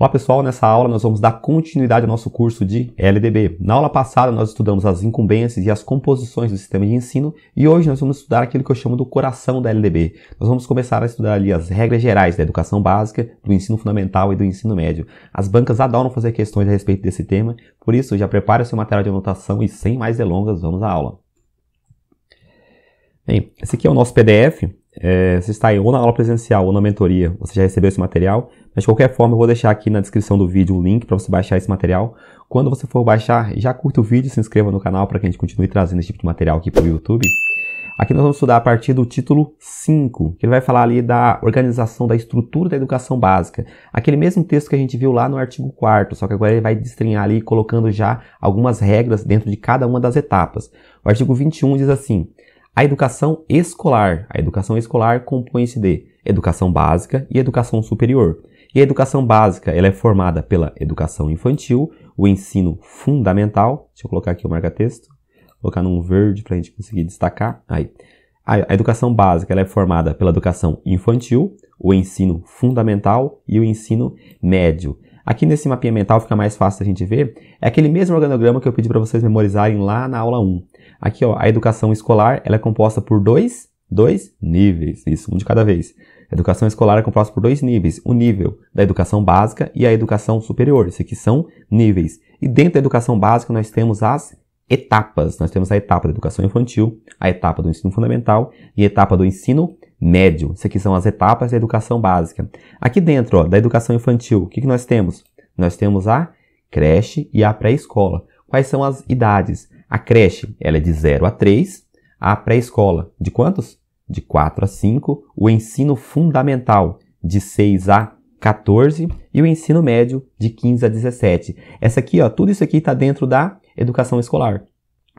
Olá pessoal, nessa aula nós vamos dar continuidade ao nosso curso de LDB. Na aula passada nós estudamos as incumbências e as composições do sistema de ensino e hoje nós vamos estudar aquilo que eu chamo do coração da LDB. Nós vamos começar a estudar ali as regras gerais da educação básica, do ensino fundamental e do ensino médio. As bancas adoram fazer questões a respeito desse tema, por isso já prepare seu material de anotação e sem mais delongas vamos à aula. Bem, esse aqui é o nosso PDF. É, você está aí ou na aula presencial ou na mentoria, você já recebeu esse material. Mas de qualquer forma, eu vou deixar aqui na descrição do vídeo o link para você baixar esse material. Quando você for baixar, já curta o vídeo, se inscreva no canal para que a gente continue trazendo esse tipo de material aqui para o YouTube. Aqui nós vamos estudar a partir do título 5, que ele vai falar ali da organização da estrutura da educação básica. Aquele mesmo texto que a gente viu lá no artigo 4 só que agora ele vai destrinhar ali colocando já algumas regras dentro de cada uma das etapas. O artigo 21 diz assim: a educação escolar. A educação escolar compõe-se de educação básica e educação superior. E a educação básica ela é formada pela educação infantil, o ensino fundamental. Deixa eu colocar aqui o marca-texto. Colocar num verde para a gente conseguir destacar. Aí. A educação básica ela é formada pela educação infantil, o ensino fundamental e o ensino médio. Aqui nesse mapinha mental fica mais fácil a gente ver. É aquele mesmo organograma que eu pedi para vocês memorizarem lá na aula 1. Aqui, ó, a educação escolar ela é composta por dois, dois níveis. Isso, um de cada vez. A educação escolar é composta por dois níveis: o nível da educação básica e a educação superior. Esses aqui são níveis. E dentro da educação básica nós temos as etapas. Nós temos a etapa da educação infantil, a etapa do ensino fundamental e a etapa do ensino médio. Essas aqui são as etapas da educação básica. Aqui dentro ó, da educação infantil, o que, que nós temos? Nós temos a creche e a pré-escola. Quais são as idades? A creche ela é de 0 a 3, a pré-escola de quantos? de 4 a 5, o ensino fundamental de 6 a 14 e o ensino médio de 15 a 17. Essa aqui, ó, tudo isso aqui está dentro da educação escolar.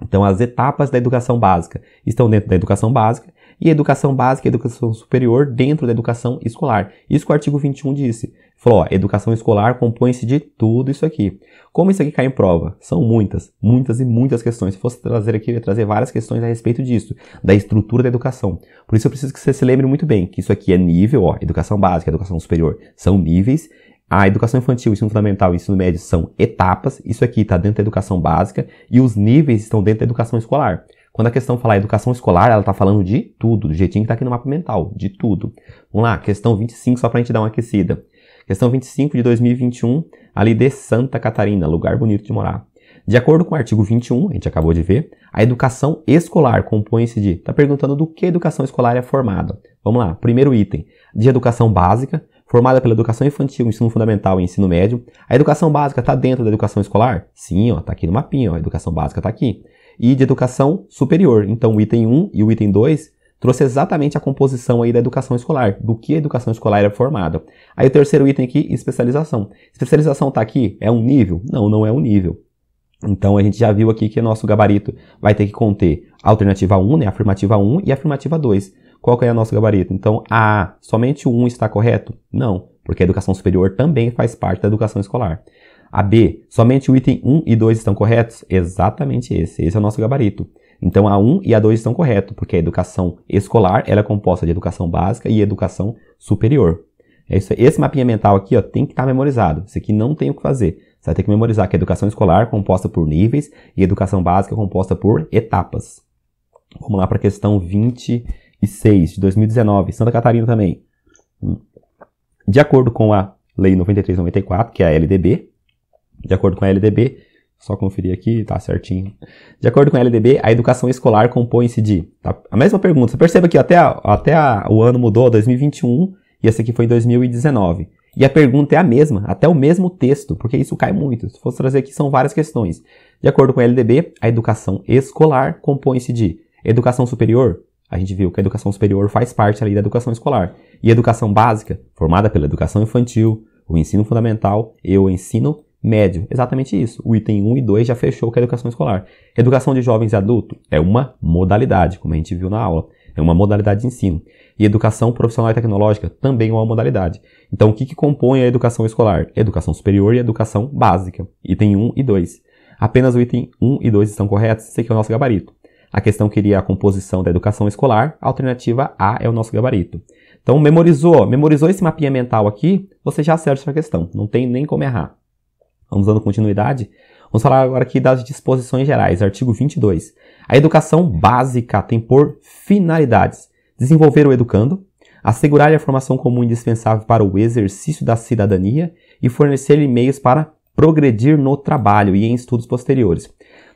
Então, as etapas da educação básica estão dentro da educação básica e educação básica e educação superior dentro da educação escolar. Isso que o artigo 21 disse. Falou, ó, educação escolar compõe-se de tudo isso aqui. Como isso aqui cai em prova? São muitas, muitas e muitas questões. Se fosse trazer aqui, eu ia trazer várias questões a respeito disso, da estrutura da educação. Por isso eu preciso que você se lembre muito bem que isso aqui é nível, ó, educação básica, educação superior, são níveis. A educação infantil, ensino fundamental e ensino médio são etapas. Isso aqui está dentro da educação básica e os níveis estão dentro da educação escolar. Quando a questão falar educação escolar, ela está falando de tudo, do jeitinho que está aqui no mapa mental, de tudo. Vamos lá, questão 25, só para a gente dar uma aquecida. Questão 25 de 2021, ali de Santa Catarina, lugar bonito de morar. De acordo com o artigo 21, a gente acabou de ver, a educação escolar compõe-se de. Está perguntando do que a educação escolar é formada. Vamos lá, primeiro item: de educação básica, formada pela educação infantil, ensino fundamental e ensino médio. A educação básica está dentro da educação escolar? Sim, está aqui no mapinha, ó, a educação básica está aqui e de educação superior. Então, o item 1 e o item 2 trouxe exatamente a composição aí da educação escolar, do que a educação escolar é formada. Aí o terceiro item aqui, especialização. Especialização está aqui? É um nível? Não, não é um nível. Então a gente já viu aqui que nosso gabarito vai ter que conter a alternativa 1, né, afirmativa 1 e afirmativa 2. Qual que é o nosso gabarito? Então, A, somente o 1 está correto? Não, porque a educação superior também faz parte da educação escolar. A B, somente o item 1 e 2 estão corretos? Exatamente esse. Esse é o nosso gabarito. Então a 1 e a 2 estão corretos, porque a educação escolar ela é composta de educação básica e educação superior. É isso, esse mapinha mental aqui ó, tem que estar tá memorizado. Isso aqui não tem o que fazer. Você vai ter que memorizar que a educação escolar é composta por níveis e a educação básica é composta por etapas. Vamos lá para a questão 26 de 2019, Santa Catarina também. De acordo com a Lei 9394, que é a LDB, de acordo com a LDB, só conferir aqui, tá certinho. De acordo com a LDB, a educação escolar compõe-se de. Tá? A mesma pergunta. Você perceba que até, a, até a, o ano mudou, 2021, e esse aqui foi 2019. E a pergunta é a mesma, até o mesmo texto, porque isso cai muito. Se fosse trazer aqui, são várias questões. De acordo com a LDB, a educação escolar compõe-se de educação superior. A gente viu que a educação superior faz parte ali da educação escolar. E educação básica, formada pela educação infantil, o ensino fundamental e o ensino médio. Exatamente isso. O item 1 e 2 já fechou com a educação escolar. Educação de jovens e adultos é uma modalidade, como a gente viu na aula. É uma modalidade de ensino. E educação profissional e tecnológica também é uma modalidade. Então, o que, que compõe a educação escolar? Educação superior e educação básica. Item 1 e 2. Apenas o item 1 e 2 estão corretos? Esse aqui é o nosso gabarito. A questão queria a composição da educação escolar. A alternativa A é o nosso gabarito. Então, memorizou, memorizou esse mapinha mental aqui, você já acerta essa questão. Não tem nem como errar. Vamos dando continuidade. Vamos falar agora aqui das disposições gerais, artigo 22. A educação básica tem por finalidades desenvolver o educando, assegurar a formação comum indispensável para o exercício da cidadania e fornecer meios para progredir no trabalho e em estudos posteriores.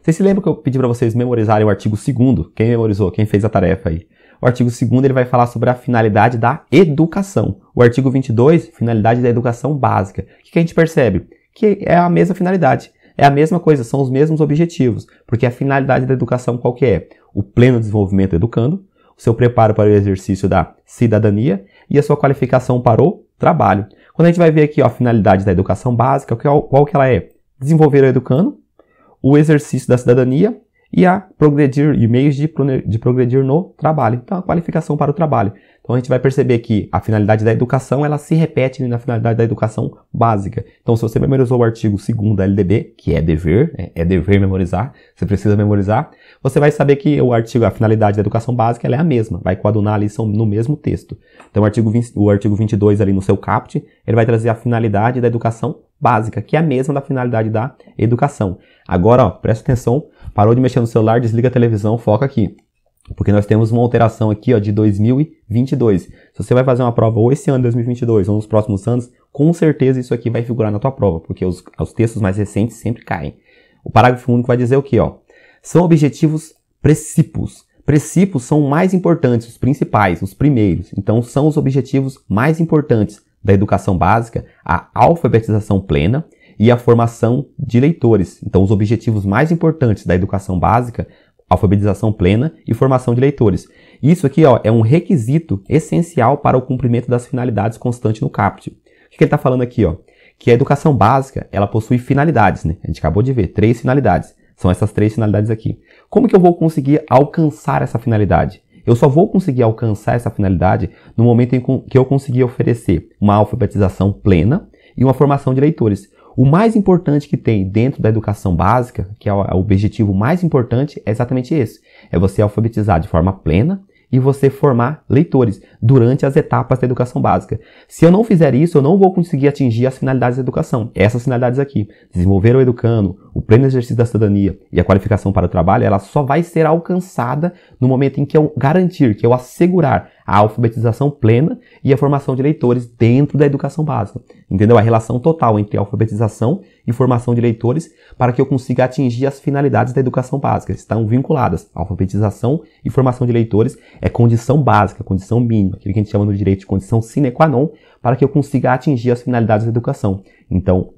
Vocês se lembram que eu pedi para vocês memorizarem o artigo 2 Quem memorizou? Quem fez a tarefa aí? O artigo 2 ele vai falar sobre a finalidade da educação. O artigo 22, finalidade da educação básica. O que a gente percebe? Que é a mesma finalidade. É a mesma coisa, são os mesmos objetivos. Porque a finalidade da educação qual que é? O pleno desenvolvimento educando, o seu preparo para o exercício da cidadania e a sua qualificação para o trabalho. Quando a gente vai ver aqui ó, a finalidade da educação básica, qual que ela é? Desenvolver o educando, o exercício da cidadania e a progredir e meios de, de progredir no trabalho. Então, a qualificação para o trabalho. Então, a gente vai perceber que a finalidade da educação, ela se repete na finalidade da educação básica. Então, se você memorizou o artigo 2 da LDB, que é dever, né, é dever memorizar, você precisa memorizar, você vai saber que o artigo, a finalidade da educação básica, ela é a mesma, vai coadunar ali são no mesmo texto. Então, o artigo, 20, o artigo 22 ali no seu caput, ele vai trazer a finalidade da educação básica, que é a mesma da finalidade da educação. Agora, ó, presta atenção, parou de mexer no celular, desliga a televisão, foca aqui. Porque nós temos uma alteração aqui ó, de 2022. Se você vai fazer uma prova ou esse ano, 2022, ou nos próximos anos, com certeza isso aqui vai figurar na tua prova, porque os, os textos mais recentes sempre caem. O parágrafo único vai dizer o que? Ó? São objetivos precípios. Precípios são mais importantes, os principais, os primeiros. Então, são os objetivos mais importantes da educação básica, a alfabetização plena e a formação de leitores. Então, os objetivos mais importantes da educação básica, alfabetização plena e formação de leitores. Isso aqui ó, é um requisito essencial para o cumprimento das finalidades constantes no CAPT. O que ele está falando aqui? Ó? Que a educação básica ela possui finalidades. Né? A gente acabou de ver, três finalidades. São essas três finalidades aqui. Como que eu vou conseguir alcançar essa finalidade? Eu só vou conseguir alcançar essa finalidade no momento em que eu conseguir oferecer uma alfabetização plena e uma formação de leitores. O mais importante que tem dentro da educação básica, que é o objetivo mais importante, é exatamente esse: é você alfabetizar de forma plena e você formar leitores durante as etapas da educação básica. Se eu não fizer isso, eu não vou conseguir atingir as finalidades da educação. Essas finalidades aqui, desenvolver o educando, o pleno exercício da cidadania e a qualificação para o trabalho, ela só vai ser alcançada no momento em que eu garantir, que eu assegurar a alfabetização plena e a formação de leitores dentro da educação básica. Entendeu? A relação total entre alfabetização e formação de leitores para que eu consiga atingir as finalidades da educação básica. Estão vinculadas. Alfabetização e formação de leitores é condição básica, condição mínima, aquilo que a gente chama no direito de condição sine qua non, para que eu consiga atingir as finalidades da educação. Então,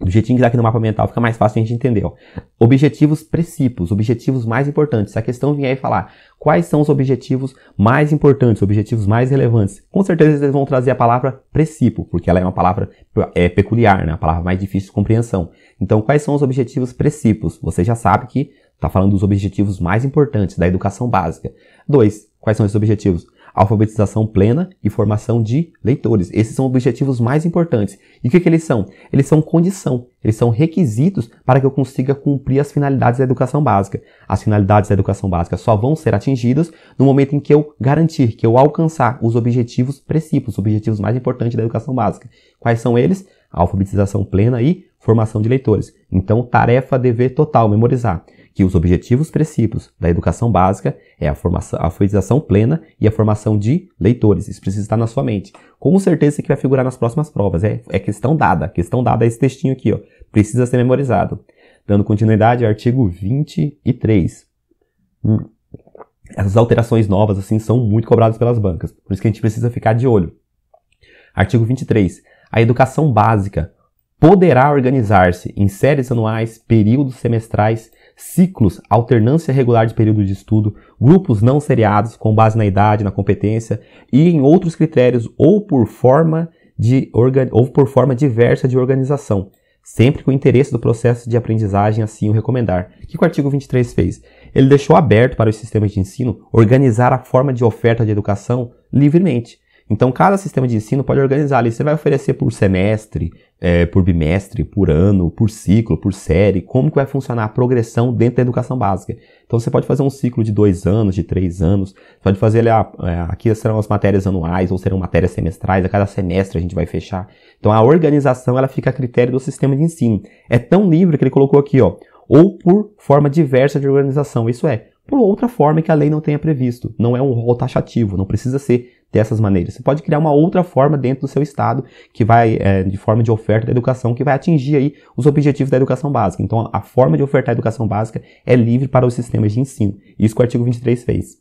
do jeitinho que dá aqui no mapa mental fica mais fácil a gente entender. Ó. Objetivos precípios, objetivos mais importantes. Se a questão vier aí falar quais são os objetivos mais importantes, objetivos mais relevantes, com certeza eles vão trazer a palavra precípio, porque ela é uma palavra é, peculiar, né? a palavra mais difícil de compreensão. Então, quais são os objetivos precípios? Você já sabe que está falando dos objetivos mais importantes da educação básica. Dois, quais são esses objetivos? Alfabetização plena e formação de leitores. Esses são objetivos mais importantes. E o que, que eles são? Eles são condição, eles são requisitos para que eu consiga cumprir as finalidades da educação básica. As finalidades da educação básica só vão ser atingidas no momento em que eu garantir, que eu alcançar os objetivos precípios, os objetivos mais importantes da educação básica. Quais são eles? alfabetização plena e formação de leitores. Então, tarefa dever total, memorizar que os objetivos precípios da educação básica é a, formação, a alfabetização plena e a formação de leitores. Isso precisa estar na sua mente. Com certeza aqui vai figurar nas próximas provas. É, é questão dada. Questão dada é esse textinho aqui, ó. Precisa ser memorizado. Dando continuidade, artigo 23. Hum. Essas alterações novas, assim, são muito cobradas pelas bancas. Por isso que a gente precisa ficar de olho. Artigo 23. A educação básica poderá organizar-se em séries anuais, períodos semestrais, ciclos, alternância regular de período de estudo, grupos não seriados com base na idade, na competência e em outros critérios ou por forma de ou por forma diversa de organização, sempre com o interesse do processo de aprendizagem assim o recomendar. O que o artigo 23 fez? Ele deixou aberto para os sistemas de ensino organizar a forma de oferta de educação livremente. Então, cada sistema de ensino pode organizar ali. Você vai oferecer por semestre, é, por bimestre, por ano, por ciclo, por série, como que vai funcionar a progressão dentro da educação básica. Então, você pode fazer um ciclo de dois anos, de três anos. Pode fazer ali, ah, aqui serão as matérias anuais ou serão matérias semestrais. A cada semestre a gente vai fechar. Então, a organização ela fica a critério do sistema de ensino. É tão livre que ele colocou aqui, ó, ou por forma diversa de organização. Isso é, por outra forma que a lei não tenha previsto. Não é um rol taxativo, não precisa ser dessas maneiras. Você pode criar uma outra forma dentro do seu estado que vai, é, de forma de oferta da educação, que vai atingir aí os objetivos da educação básica. Então, a forma de ofertar a educação básica é livre para os sistemas de ensino. Isso que o artigo 23 fez.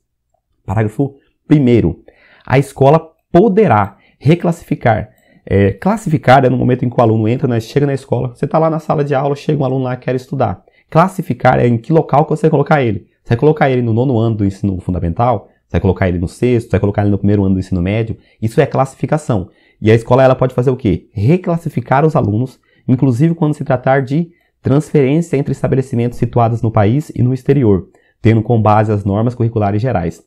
Parágrafo 1 A escola poderá reclassificar. É, classificar é no momento em que o aluno entra, né, chega na escola, você está lá na sala de aula, chega um aluno lá que quer estudar. Classificar é em que local que você vai colocar ele. Você vai colocar ele no nono ano do ensino fundamental, você vai colocar ele no sexto, vai colocar ele no primeiro ano do ensino médio. Isso é classificação. E a escola ela pode fazer o quê? Reclassificar os alunos, inclusive quando se tratar de transferência entre estabelecimentos situados no país e no exterior, tendo com base as normas curriculares gerais.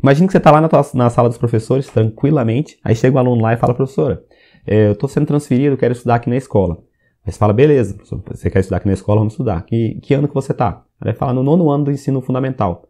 Imagine que você está lá na, tua, na, sala dos professores, tranquilamente, aí chega um aluno lá e fala, professora, é, eu estou sendo transferido, quero estudar aqui na escola. Aí você fala, beleza, você quer estudar aqui na escola, vamos estudar. Que, que ano que você está? Aí fala, no nono ano do ensino fundamental.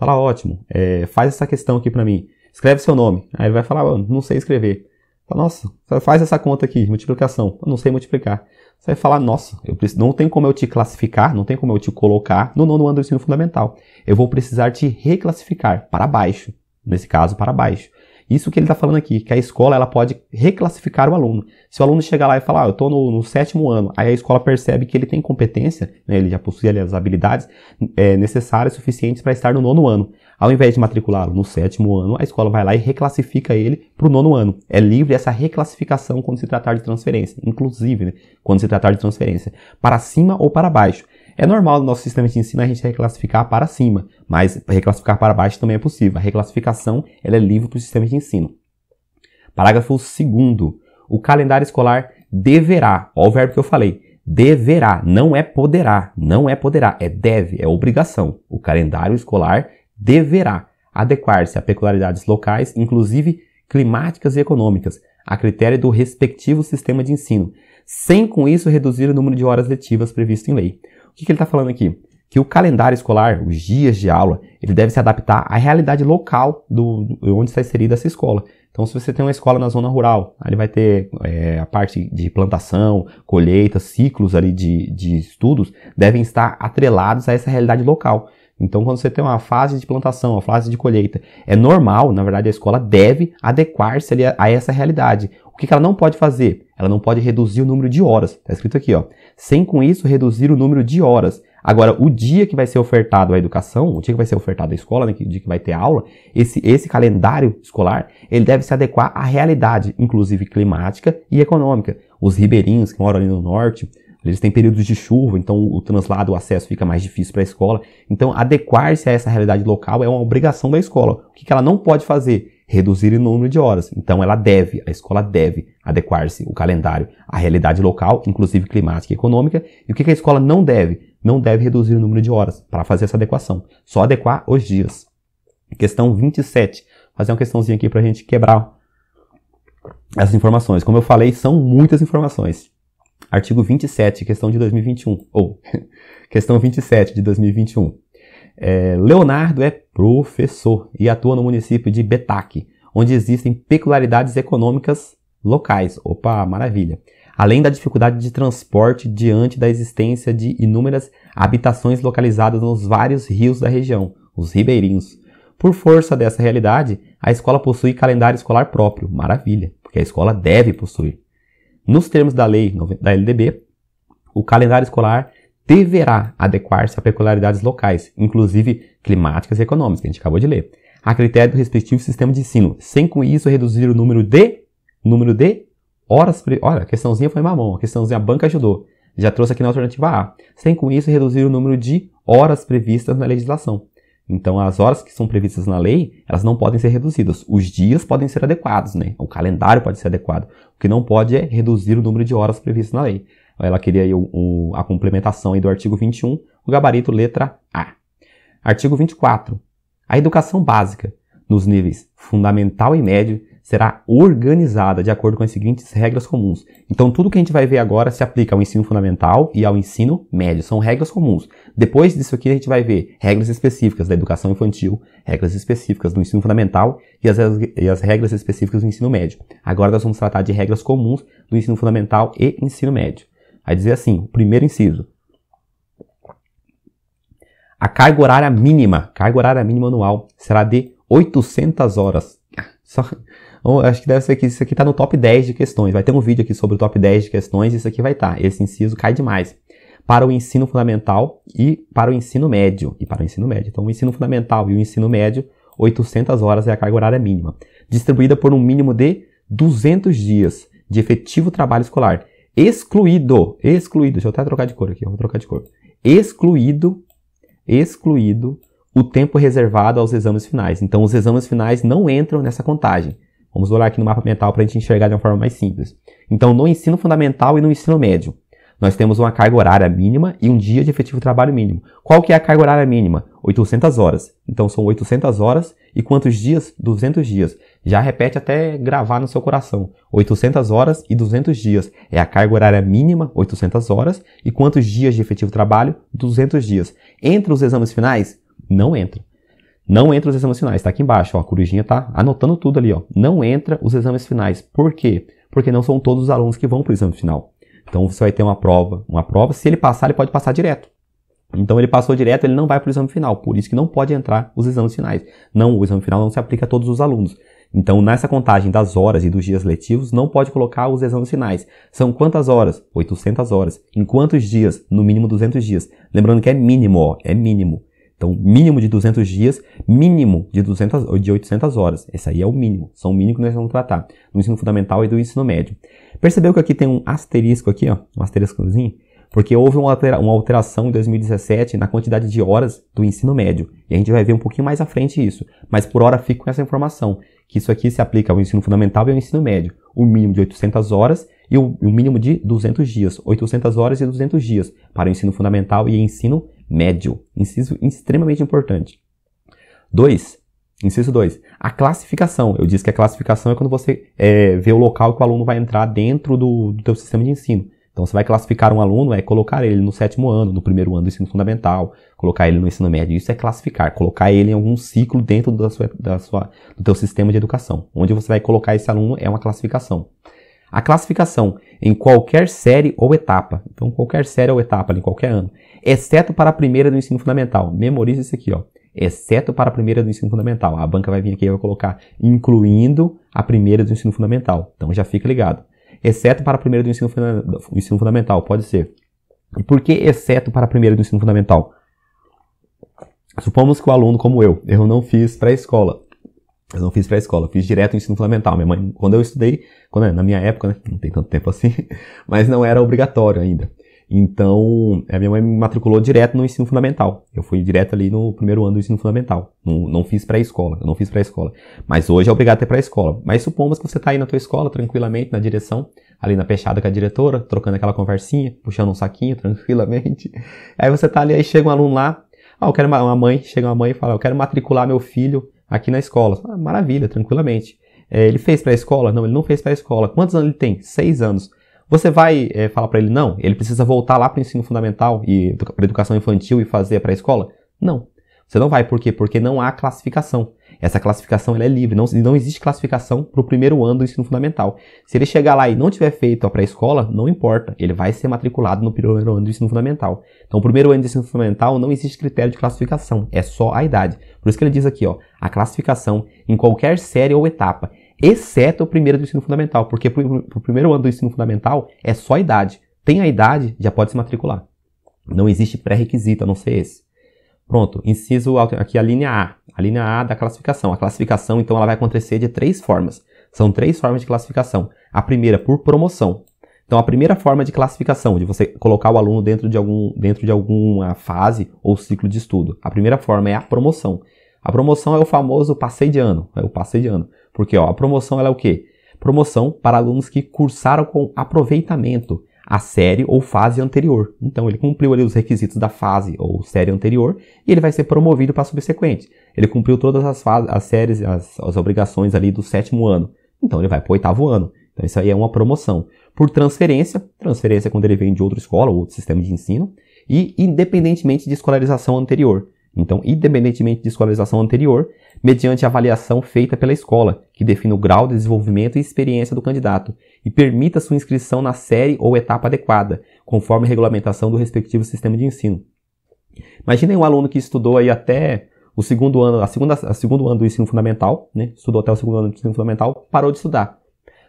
Fala, ótimo, é, faz essa questão aqui para mim. Escreve seu nome. Aí ele vai falar, não sei escrever. Fala, nossa, faz essa conta aqui, multiplicação. Eu não sei multiplicar. Você vai falar, nossa, eu preciso, não tem como eu te classificar, não tem como eu te colocar no nono ano do ensino fundamental. Eu vou precisar te reclassificar para baixo. Nesse caso, para baixo. Isso que ele está falando aqui, que a escola ela pode reclassificar o aluno. Se o aluno chegar lá e falar, ah, eu estou no, no, sétimo ano, aí a escola percebe que ele tem competência, né, ele já possui ali, as habilidades é, necessárias, suficientes para estar no nono ano. Ao invés de matriculá-lo no sétimo ano, a escola vai lá e reclassifica ele para o nono ano. É livre essa reclassificação quando se tratar de transferência, inclusive né, quando se tratar de transferência, para cima ou para baixo. É normal no nosso sistema de ensino a gente reclassificar para cima, mas reclassificar para baixo também é possível. A reclassificação ela é livre para o sistema de ensino. Parágrafo 2 O calendário escolar deverá, olha o verbo que eu falei, deverá, não é poderá, não é poderá, é deve, é obrigação. O calendário escolar deverá adequar-se a peculiaridades locais, inclusive climáticas e econômicas, a critério do respectivo sistema de ensino, sem com isso reduzir o número de horas letivas previsto em lei. O que, que ele está falando aqui? Que o calendário escolar, os dias de aula, ele deve se adaptar à realidade local do, do onde está inserida essa escola. Então, se você tem uma escola na zona rural, ali vai ter é, a parte de plantação, colheita, ciclos ali de, de estudos, devem estar atrelados a essa realidade local. Então, quando você tem uma fase de plantação, uma fase de colheita, é normal, na verdade, a escola deve adequar-se a essa realidade. O que ela não pode fazer? Ela não pode reduzir o número de horas. Está escrito aqui, ó. Sem com isso reduzir o número de horas. Agora, o dia que vai ser ofertado a educação, o dia que vai ser ofertado a escola, né, o dia que vai ter aula, esse, esse calendário escolar, ele deve se adequar à realidade, inclusive climática e econômica. Os ribeirinhos que moram ali no norte, eles têm períodos de chuva, então o translado, o acesso fica mais difícil para a escola. Então, adequar-se a essa realidade local é uma obrigação da escola. O que, ela não pode fazer? Reduzir o número de horas. Então, ela deve, a escola deve adequar-se o calendário à realidade local, inclusive climática e econômica. E o que a escola não deve? Não deve reduzir o número de horas para fazer essa adequação. Só adequar os dias. Questão 27. Vou fazer uma questãozinha aqui para a gente quebrar essas informações. Como eu falei, são muitas informações. Artigo 27, questão de 2021. Ou, questão 27 de 2021. É, Leonardo é professor e atua no município de Betac, onde existem peculiaridades econômicas locais. Opa, maravilha! Além da dificuldade de transporte diante da existência de inúmeras habitações localizadas nos vários rios da região, os ribeirinhos. Por força dessa realidade, a escola possui calendário escolar próprio. Maravilha, porque a escola deve possuir. Nos termos da lei da LDB, o calendário escolar deverá adequar-se a peculiaridades locais, inclusive climáticas e econômicas, que a gente acabou de ler, a critério do respectivo sistema de ensino, sem com isso reduzir o número de número de horas. Olha, a questãozinha foi mamão, a questãozinha a banca ajudou. Já trouxe aqui na alternativa A. Sem com isso reduzir o número de horas previstas na legislação. Então, as horas que são previstas na lei, elas não podem ser reduzidas. Os dias podem ser adequados, né? O calendário pode ser adequado. O que não pode é reduzir o número de horas previstas na lei. Ela queria aí o, o, a complementação aí do artigo 21, o gabarito letra A. Artigo 24. A educação básica, nos níveis fundamental e médio, será organizada de acordo com as seguintes regras comuns. Então, tudo que a gente vai ver agora se aplica ao ensino fundamental e ao ensino médio. São regras comuns. Depois disso aqui, a gente vai ver regras específicas da educação infantil, regras específicas do ensino fundamental e as, e as regras específicas do ensino médio. Agora nós vamos tratar de regras comuns do ensino fundamental e ensino médio. Vai dizer assim, o primeiro inciso. A carga horária mínima, carga horária mínima anual, será de 800 horas. Só, acho que deve ser que isso aqui está no top 10 de questões. Vai ter um vídeo aqui sobre o top 10 de questões, isso aqui vai estar. Tá. Esse inciso cai demais. Para o ensino fundamental e para o ensino médio. E para o ensino médio. Então, o ensino fundamental e o ensino médio, 800 horas é a carga horária mínima. Distribuída por um mínimo de 200 dias de efetivo trabalho escolar. Excluído, excluído, deixa eu até trocar de cor aqui, vou trocar de cor. Excluído, excluído o tempo reservado aos exames finais. Então, os exames finais não entram nessa contagem. Vamos olhar aqui no mapa mental para a gente enxergar de uma forma mais simples. Então, no ensino fundamental e no ensino médio, nós temos uma carga horária mínima e um dia de efetivo trabalho mínimo. Qual que é a carga horária mínima? 800 horas. Então, são 800 horas e quantos dias? 200 dias. Já repete até gravar no seu coração. 800 horas e 200 dias. É a carga horária mínima, 800 horas, e quantos dias de efetivo trabalho? 200 dias. Entre os exames finais, não entra. Não entra os exames finais, está aqui embaixo, ó, a corujinha está anotando tudo ali, ó. Não entra os exames finais. Por quê? Porque não são todos os alunos que vão para o exame final. Então você vai ter uma prova, uma prova, se ele passar, ele pode passar direto. Então ele passou direto, ele não vai para o exame final, por isso que não pode entrar os exames finais. Não, o exame final não se aplica a todos os alunos. Então, nessa contagem das horas e dos dias letivos, não pode colocar os exames finais. São quantas horas? 800 horas. Em quantos dias? No mínimo 200 dias. Lembrando que é mínimo, ó, é mínimo. Então, mínimo de 200 dias, mínimo de, 200, de 800 horas. Esse aí é o mínimo. São o mínimo que nós vamos tratar do ensino fundamental e do ensino médio. Percebeu que aqui tem um asterisco aqui, ó, um asteriscozinho? Porque houve uma, alteração em 2017 na quantidade de horas do ensino médio. E a gente vai ver um pouquinho mais à frente isso. Mas por hora fica com essa informação, que isso aqui se aplica ao ensino fundamental e ao ensino médio. O mínimo de 800 horas e o mínimo de 200 dias. 800 horas e 200 dias para o ensino fundamental e ensino médio. Inciso extremamente importante. 2. Inciso 2. A classificação. Eu disse que a classificação é quando você é, vê o local que o aluno vai entrar dentro do, do teu sistema de ensino. Então, você vai classificar um aluno, é colocar ele no sétimo ano, no primeiro ano do ensino fundamental, colocar ele no ensino médio. Isso é classificar, colocar ele em algum ciclo dentro da sua, da sua, do teu sistema de educação. Onde você vai colocar esse aluno é uma classificação. A classificação em qualquer série ou etapa, então qualquer série ou etapa, em qualquer ano, exceto para a primeira do ensino fundamental. Memorize isso aqui, ó. Exceto para a primeira do ensino fundamental. A banca vai vir aqui e vai colocar incluindo a primeira do ensino fundamental. Então já fica ligado. Exceto para a primeira do ensino, do ensino fundamental, pode ser. E por que exceto para a primeira do ensino fundamental? Supomos que o aluno, como eu, eu não fiz pré-escola. Eu não fiz pré-escola, fiz direto o ensino fundamental. Minha mãe, quando eu estudei, quando, na minha época, né, não tem tanto tempo assim, mas não era obrigatório ainda. Então, a minha mãe me matriculou direto no ensino fundamental. Eu fui direto ali no primeiro ano do ensino fundamental. Não, não fiz pré-escola, eu não fiz pré-escola. Mas hoje é obrigado a ter pré-escola. Mas supomos que você está aí na tua escola, tranquilamente, na direção, ali na peixada com a diretora, trocando aquela conversinha, puxando um saquinho, tranquilamente. Aí você está ali, aí chega um aluno lá, ah, eu quero uma mãe, chega uma mãe e fala, eu quero matricular meu filho aqui na escola. Ah, maravilha, tranquilamente. É, ele fez pré-escola? Não, ele não fez pré-escola. Quantos anos ele tem? Seis anos. Você vai é, falar para ele, não, ele precisa voltar lá para o ensino fundamental e para educação infantil e fazer a escola? Não. Você não vai, por quê? Porque não há classificação. Essa classificação é livre, não, não existe classificação para o primeiro ano do ensino fundamental. Se ele chegar lá e não tiver feito a pré-escola, não importa, ele vai ser matriculado no primeiro ano do ensino fundamental. Então, o primeiro ano do ensino fundamental não existe critério de classificação, é só a idade. Por isso que ele diz aqui, ó, a classificação em qualquer série ou etapa exceto o primeiro do ensino fundamental, porque o primeiro ano do ensino fundamental é só a idade. Tem a idade, já pode se matricular. Não existe pré-requisito a não ser esse. Pronto, inciso aqui a linha A, a linha A da classificação. A classificação, então, ela vai acontecer de três formas. São três formas de classificação. A primeira, por promoção. Então, a primeira forma de classificação, de você colocar o aluno dentro de, algum, dentro de alguma fase ou ciclo de estudo. A primeira forma é a promoção. A promoção é o famoso passeio de ano. É o passeio de ano. Porque ó, a promoção ela é o quê? Promoção para alunos que cursaram com aproveitamento a série ou fase anterior. Então ele cumpriu ali os requisitos da fase ou série anterior e ele vai ser promovido para a subsequente. Ele cumpriu todas as, fases, as séries, as, as obrigações ali do sétimo ano. então ele vai para o oitavo ano. Então isso aí é uma promoção. Por transferência, transferência é quando ele vem de outra escola ou outro sistema de ensino, e independentemente de escolarização anterior. Então, independentemente de escolarização anterior, mediante avaliação feita pela escola, que define o grau de desenvolvimento e experiência do candidato, e permita sua inscrição na série ou etapa adequada, conforme a regulamentação do respectivo sistema de ensino. Imaginem um aluno que estudou aí até o segundo ano, a segunda, a segundo ano do ensino fundamental, né? Estudou até o segundo ano do ensino fundamental, parou de estudar.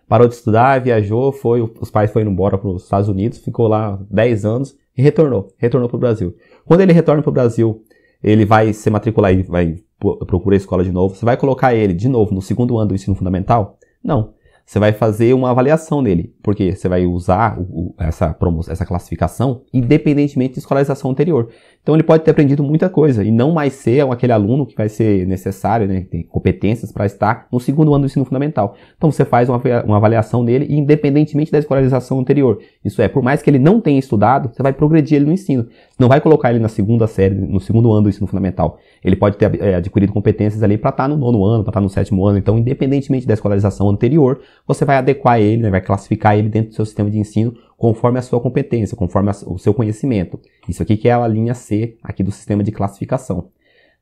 Parou de estudar, viajou, foi, os pais foram embora para os Estados Unidos, ficou lá 10 anos e retornou, retornou para o Brasil. Quando ele retorna para o Brasil ele vai se matricular e vai procurar a escola de novo. Você vai colocar ele de novo no segundo ano do ensino fundamental? Não. Você vai fazer uma avaliação nele, porque você vai usar o, essa, essa classificação independentemente de escolarização anterior. Então ele pode ter aprendido muita coisa e não mais ser aquele aluno que vai ser necessário, né, ter competências para estar no segundo ano do ensino fundamental. Então você faz uma, uma avaliação nele independentemente da escolarização anterior. Isso é, por mais que ele não tenha estudado, você vai progredir ele no ensino. Não vai colocar ele na segunda série, no segundo ano do ensino fundamental. Ele pode ter é, adquirido competências ali para estar no nono ano, para estar no sétimo ano. Então, independentemente da escolarização anterior, você vai adequar ele, né, vai classificar ele dentro do seu sistema de ensino conforme a sua competência, conforme a, o seu conhecimento. Isso aqui que é a linha C aqui do sistema de classificação.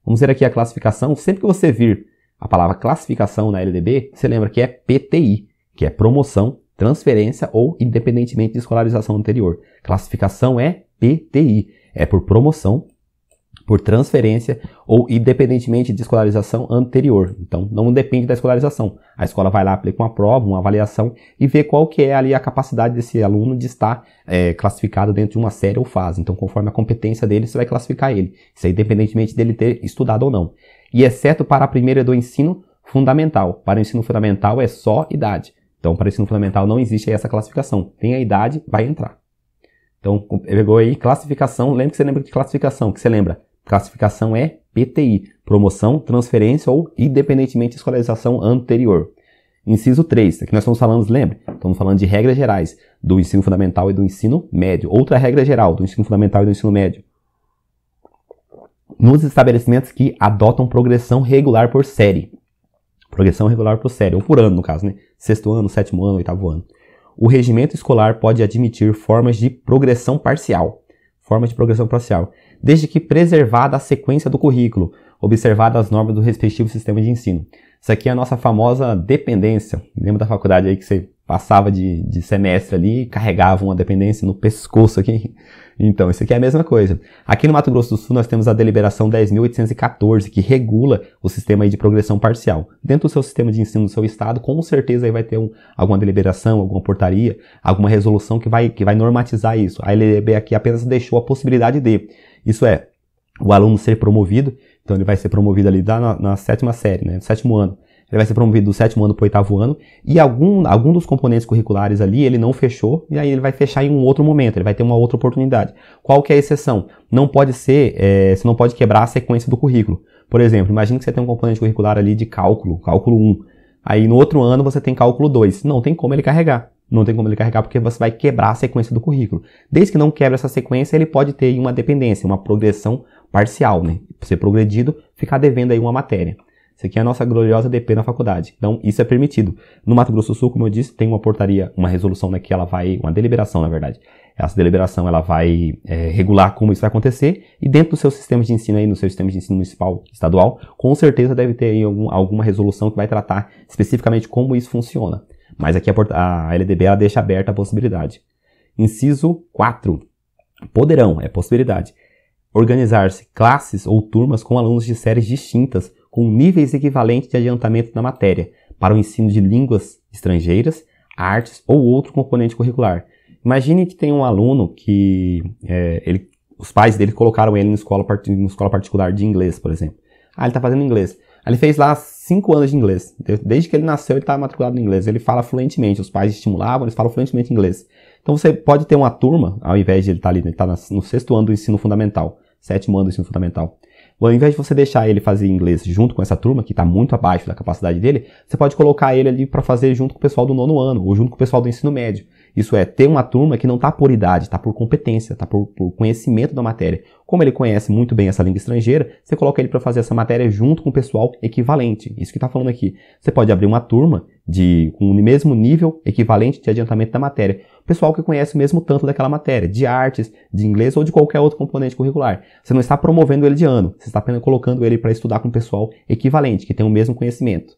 Vamos ver aqui a classificação. Sempre que você vir a palavra classificação na LDB, você lembra que é PTI, que é promoção, transferência ou independentemente de escolarização anterior. Classificação é PTI, é por promoção, por transferência ou independentemente de escolarização anterior. Então, não depende da escolarização. A escola vai lá, aplica uma prova, uma avaliação e vê qual que é ali a capacidade desse aluno de estar é, classificado dentro de uma série ou fase. Então, conforme a competência dele, você vai classificar ele. Isso é independentemente dele ter estudado ou não. E exceto para a primeira do ensino fundamental. Para o ensino fundamental é só idade. Então, para o ensino fundamental não existe essa classificação. Tem a idade, vai entrar. Então, pegou aí classificação. Lembra que você lembra de classificação? Que você lembra? Classificação é PTI, promoção, transferência ou independentemente de escolarização anterior. Inciso 3, aqui nós estamos falando, lembre, estamos falando de regras gerais do ensino fundamental e do ensino médio. Outra regra geral do ensino fundamental e do ensino médio. Nos estabelecimentos que adotam progressão regular por série. Progressão regular por série, ou por ano, no caso, né? Sexto ano, sétimo ano, oitavo ano. O regimento escolar pode admitir formas de progressão parcial. Formas de progressão parcial desde que preservada a sequência do currículo, observadas as normas do respectivo sistema de ensino. Isso aqui é a nossa famosa dependência. Lembra da faculdade aí que você passava de, de semestre ali carregava uma dependência no pescoço aqui? Então, isso aqui é a mesma coisa. Aqui no Mato Grosso do Sul nós temos a deliberação 10.814, que regula o sistema de progressão parcial. Dentro do seu sistema de ensino do seu estado, com certeza aí vai ter um, alguma deliberação, alguma portaria, alguma resolução que vai, que vai normatizar isso. A LDB aqui apenas deixou a possibilidade de. Isso é, o aluno ser promovido, então ele vai ser promovido ali na, na sétima série, né, no sétimo ano. Ele vai ser promovido do sétimo ano para o oitavo ano, e algum, algum dos componentes curriculares ali ele não fechou, e aí ele vai fechar em um outro momento, ele vai ter uma outra oportunidade. Qual que é a exceção? Não pode ser, é, você não pode quebrar a sequência do currículo. Por exemplo, imagine que você tem um componente curricular ali de cálculo, cálculo 1. Aí no outro ano você tem cálculo 2. Não tem como ele carregar. Não tem como ele carregar porque você vai quebrar a sequência do currículo. Desde que não quebre essa sequência, ele pode ter uma dependência, uma progressão parcial, né? Ser progredido, ficar devendo aí uma matéria. Isso aqui é a nossa gloriosa DP na faculdade. Então, isso é permitido. No Mato Grosso do Sul, como eu disse, tem uma portaria, uma resolução né, que ela vai, uma deliberação, na verdade. Essa deliberação ela vai é, regular como isso vai acontecer e dentro do seu sistema de ensino aí, no seu sistema de ensino municipal, estadual, com certeza deve ter aí algum, alguma resolução que vai tratar especificamente como isso funciona. Mas aqui a, a LDB ela deixa aberta a possibilidade. Inciso 4. Poderão, é possibilidade, organizar-se classes ou turmas com alunos de séries distintas com níveis equivalentes de adiantamento na matéria para o ensino de línguas estrangeiras, artes ou outro componente curricular. Imagine que tem um aluno que é, ele, os pais dele colocaram ele na escola, escola particular de inglês, por exemplo. Ah, ele está fazendo inglês. Ele fez lá cinco anos de inglês. Desde que ele nasceu, ele está matriculado em inglês. Ele fala fluentemente. Os pais estimulavam, eles falam fluentemente inglês. Então você pode ter uma turma, ao invés de ele estar tá ali, ele está no sexto ano do ensino fundamental, sétimo ano do ensino fundamental. Ao invés de você deixar ele fazer inglês junto com essa turma, que está muito abaixo da capacidade dele, você pode colocar ele ali para fazer junto com o pessoal do nono ano, ou junto com o pessoal do ensino médio. Isso é, ter uma turma que não está por idade, está por competência, está por, por, conhecimento da matéria. Como ele conhece muito bem essa língua estrangeira, você coloca ele para fazer essa matéria junto com o pessoal equivalente. Isso que está falando aqui. Você pode abrir uma turma de com o mesmo nível equivalente de adiantamento da matéria. Pessoal que conhece o mesmo tanto daquela matéria, de artes, de inglês ou de qualquer outro componente curricular. Você não está promovendo ele de ano, você está apenas colocando ele para estudar com o pessoal equivalente, que tem o mesmo conhecimento.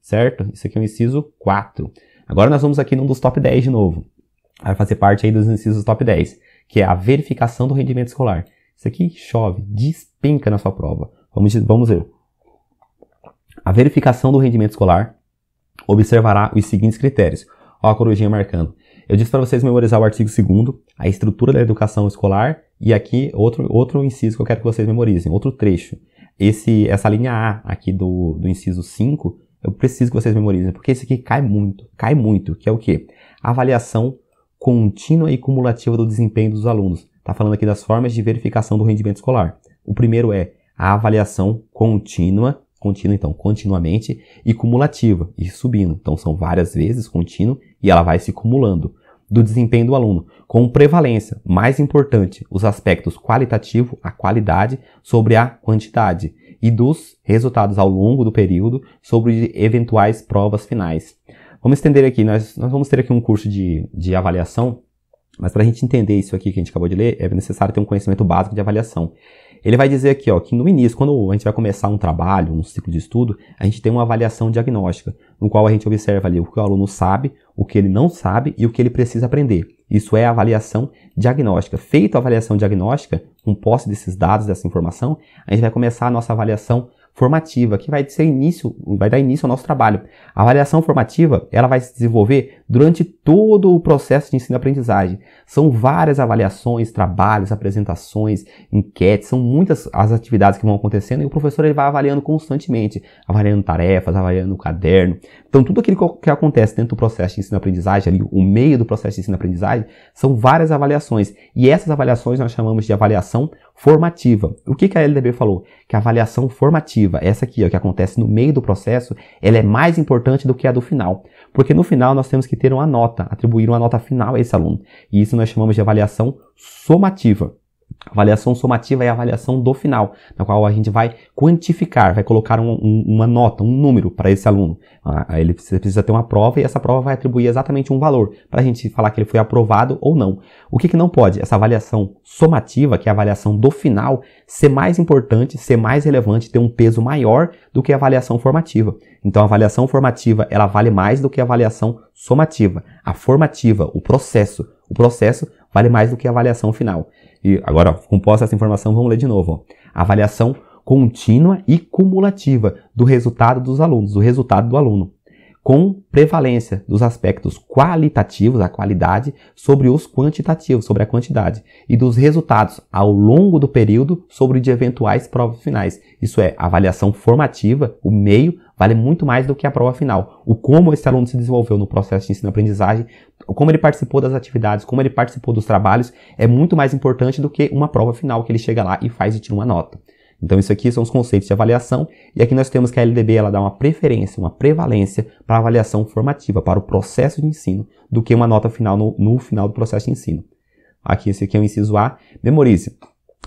Certo? Isso aqui é o inciso 4. Agora nós vamos aqui num dos top 10 de novo. Vai fazer parte aí dos incisos top 10, que é a verificação do rendimento escolar. Isso aqui chove, despenca na sua prova. Vamos, vamos ver. A verificação do rendimento escolar observará os seguintes critérios. Ó a corujinha marcando. Eu disse para vocês memorizar o artigo 2 a estrutura da educação escolar, e aqui outro, outro inciso que eu quero que vocês memorizem, outro trecho. Esse, essa linha A aqui do, do inciso 5, eu preciso que vocês memorizem, porque esse aqui cai muito, cai muito, que é o quê? Avaliação contínua e cumulativa do desempenho dos alunos. Está falando aqui das formas de verificação do rendimento escolar. O primeiro é a avaliação contínua, contínua então, continuamente, e cumulativa, e subindo. Então são várias vezes contínuo e ela vai se cumulando do desempenho do aluno, com prevalência, mais importante, os aspectos qualitativo, a qualidade, sobre a quantidade, e dos resultados ao longo do período sobre eventuais provas finais. Vamos estender aqui, nós, nós vamos ter aqui um curso de, de avaliação, mas para a gente entender isso aqui que a gente acabou de ler, é necessário ter um conhecimento básico de avaliação. Ele vai dizer aqui ó, que no início, quando a gente vai começar um trabalho, um ciclo de estudo, a gente tem uma avaliação diagnóstica, no qual a gente observa ali o que o aluno sabe, o que ele não sabe e o que ele precisa aprender. Isso é avaliação diagnóstica. Feito a avaliação diagnóstica, com posse desses dados, dessa informação, a gente vai começar a nossa avaliação formativa, que vai ser início, vai dar início ao nosso trabalho. A avaliação formativa, ela vai se desenvolver durante todo o processo de ensino-aprendizagem. São várias avaliações, trabalhos, apresentações, enquetes, são muitas as atividades que vão acontecendo e o professor ele vai avaliando constantemente, avaliando tarefas, avaliando o caderno. Então, tudo aquilo que acontece dentro do processo de ensino-aprendizagem, ali, o meio do processo de ensino-aprendizagem, são várias avaliações. E essas avaliações nós chamamos de avaliação formativa. O que, que a LDB falou? Que a avaliação formativa, essa aqui, ó, que acontece no meio do processo, ela é mais importante do que a do final. Porque no final nós temos que ter uma nota, atribuir uma nota final a esse aluno. E isso nós chamamos de avaliação somativa. Avaliação somativa é a avaliação do final, na qual a gente vai quantificar, vai colocar um, um, uma nota, um número para esse aluno. Ah, ele precisa ter uma prova e essa prova vai atribuir exatamente um valor para a gente falar que ele foi aprovado ou não. O que, que não pode? Essa avaliação somativa, que é a avaliação do final, ser mais importante, ser mais relevante, ter um peso maior do que a avaliação formativa. Então a avaliação formativa ela vale mais do que a avaliação somativa. A formativa, o processo, o processo vale mais do que a avaliação final. E agora, composta essa informação, vamos ler de novo. Ó. Avaliação contínua e cumulativa do resultado dos alunos, do resultado do aluno, com prevalência dos aspectos qualitativos, a qualidade, sobre os quantitativos, sobre a quantidade, e dos resultados ao longo do período sobre de eventuais provas finais. Isso é, avaliação formativa, o meio, vale muito mais do que a prova final. O como esse aluno se desenvolveu no processo de ensino-aprendizagem, como ele participou das atividades, como ele participou dos trabalhos, é muito mais importante do que uma prova final que ele chega lá e faz e tira uma nota. Então isso aqui são os conceitos de avaliação e aqui nós temos que a LDB ela dá uma preferência, uma prevalência para a avaliação formativa, para o processo de ensino, do que uma nota final no, no final do processo de ensino. Aqui esse aqui é o inciso A, memorize.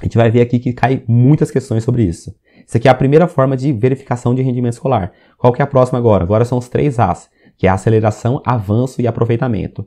A gente vai ver aqui que cai muitas questões sobre isso. Isso aqui é a primeira forma de verificação de rendimento escolar. Qual que é a próxima agora? Agora são os três As, que é aceleração, avanço e aproveitamento.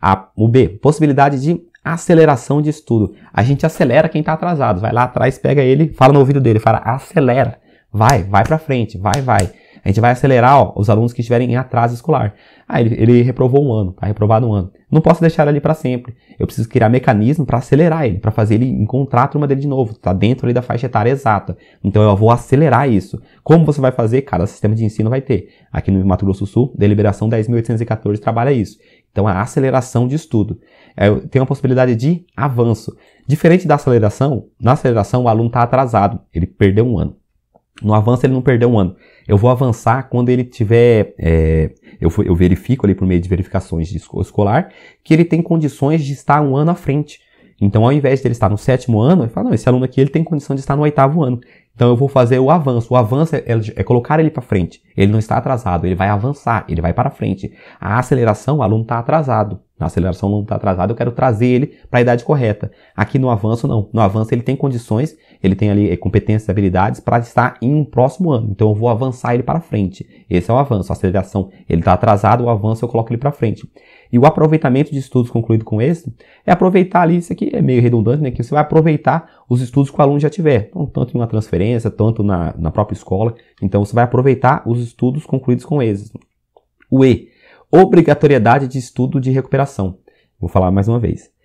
A, o B, possibilidade de aceleração de estudo. A gente acelera quem está atrasado. Vai lá atrás, pega ele, fala no ouvido dele, fala acelera. Vai, vai para frente, vai, vai. A gente vai acelerar ó, os alunos que estiverem em atraso escolar. Ah, ele, ele reprovou um ano, está reprovado um ano. Não posso deixar ele ali para sempre. Eu preciso criar mecanismo para acelerar ele, para fazer ele encontrar a turma dele de novo. Está dentro ali da faixa etária exata. Então eu vou acelerar isso. Como você vai fazer? Cada sistema de ensino vai ter. Aqui no Mato Grosso do Sul, deliberação 10.814 trabalha isso. Então a aceleração de estudo. É, tem uma possibilidade de avanço. Diferente da aceleração, na aceleração o aluno está atrasado, ele perdeu um ano. No avanço ele não perdeu um ano. Eu vou avançar quando ele tiver. É, eu, eu, verifico ali por meio de verificações de escolar que ele tem condições de estar um ano à frente. Então, ao invés de ele estar no sétimo ano, eu falo, não, esse aluno aqui ele tem condição de estar no oitavo ano. Então, eu vou fazer o avanço. O avanço é, é colocar ele para frente. Ele não está atrasado, ele vai avançar, ele vai para frente. A aceleração, o aluno está atrasado. Na aceleração não está atrasado, eu quero trazer ele para a idade correta. Aqui no avanço, não. No avanço ele tem condições, ele tem ali eh, competências e habilidades para estar em um próximo ano. Então eu vou avançar ele para frente. Esse é o avanço. A aceleração, ele está atrasado, o avanço eu coloco ele para frente. E o aproveitamento de estudos concluído com esse é aproveitar ali, isso aqui é meio redundante, né? Que você vai aproveitar os estudos que o aluno já tiver. Então, tanto em uma transferência, tanto na, na própria escola. Então você vai aproveitar os estudos concluídos com esse. O E obrigatoriedade de estudo de recuperação. Vou falar mais uma vez.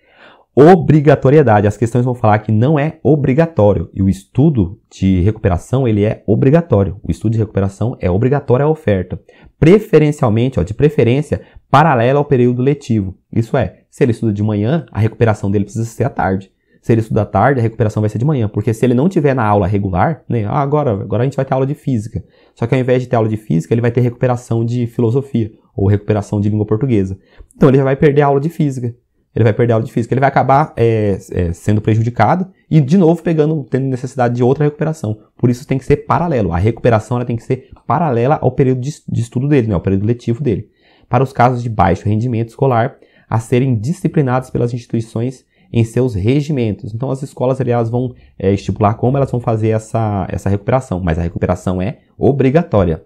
Obrigatoriedade. As questões vão falar que não é obrigatório. E o estudo de recuperação, ele é obrigatório. O estudo de recuperação é obrigatório à oferta. Preferencialmente, ó, de preferência, paralelo ao período letivo. Isso é, se ele estuda de manhã, a recuperação dele precisa ser à tarde. Se ele estuda à tarde, a recuperação vai ser de manhã. Porque se ele não tiver na aula regular, né, ah, agora, agora a gente vai ter aula de física. Só que ao invés de ter aula de física, ele vai ter recuperação de filosofia ou recuperação de língua portuguesa. Então ele já vai perder a aula de física. Ele vai perder a aula de física. Ele vai acabar é, é, sendo prejudicado e, de novo, pegando, tendo necessidade de outra recuperação. Por isso tem que ser paralelo. A recuperação ela tem que ser paralela ao período de, de estudo dele, né, ao período letivo dele. Para os casos de baixo rendimento escolar, a serem disciplinados pelas instituições em seus regimentos. Então as escolas elas vão é, estipular como elas vão fazer essa, essa recuperação, mas a recuperação é obrigatória.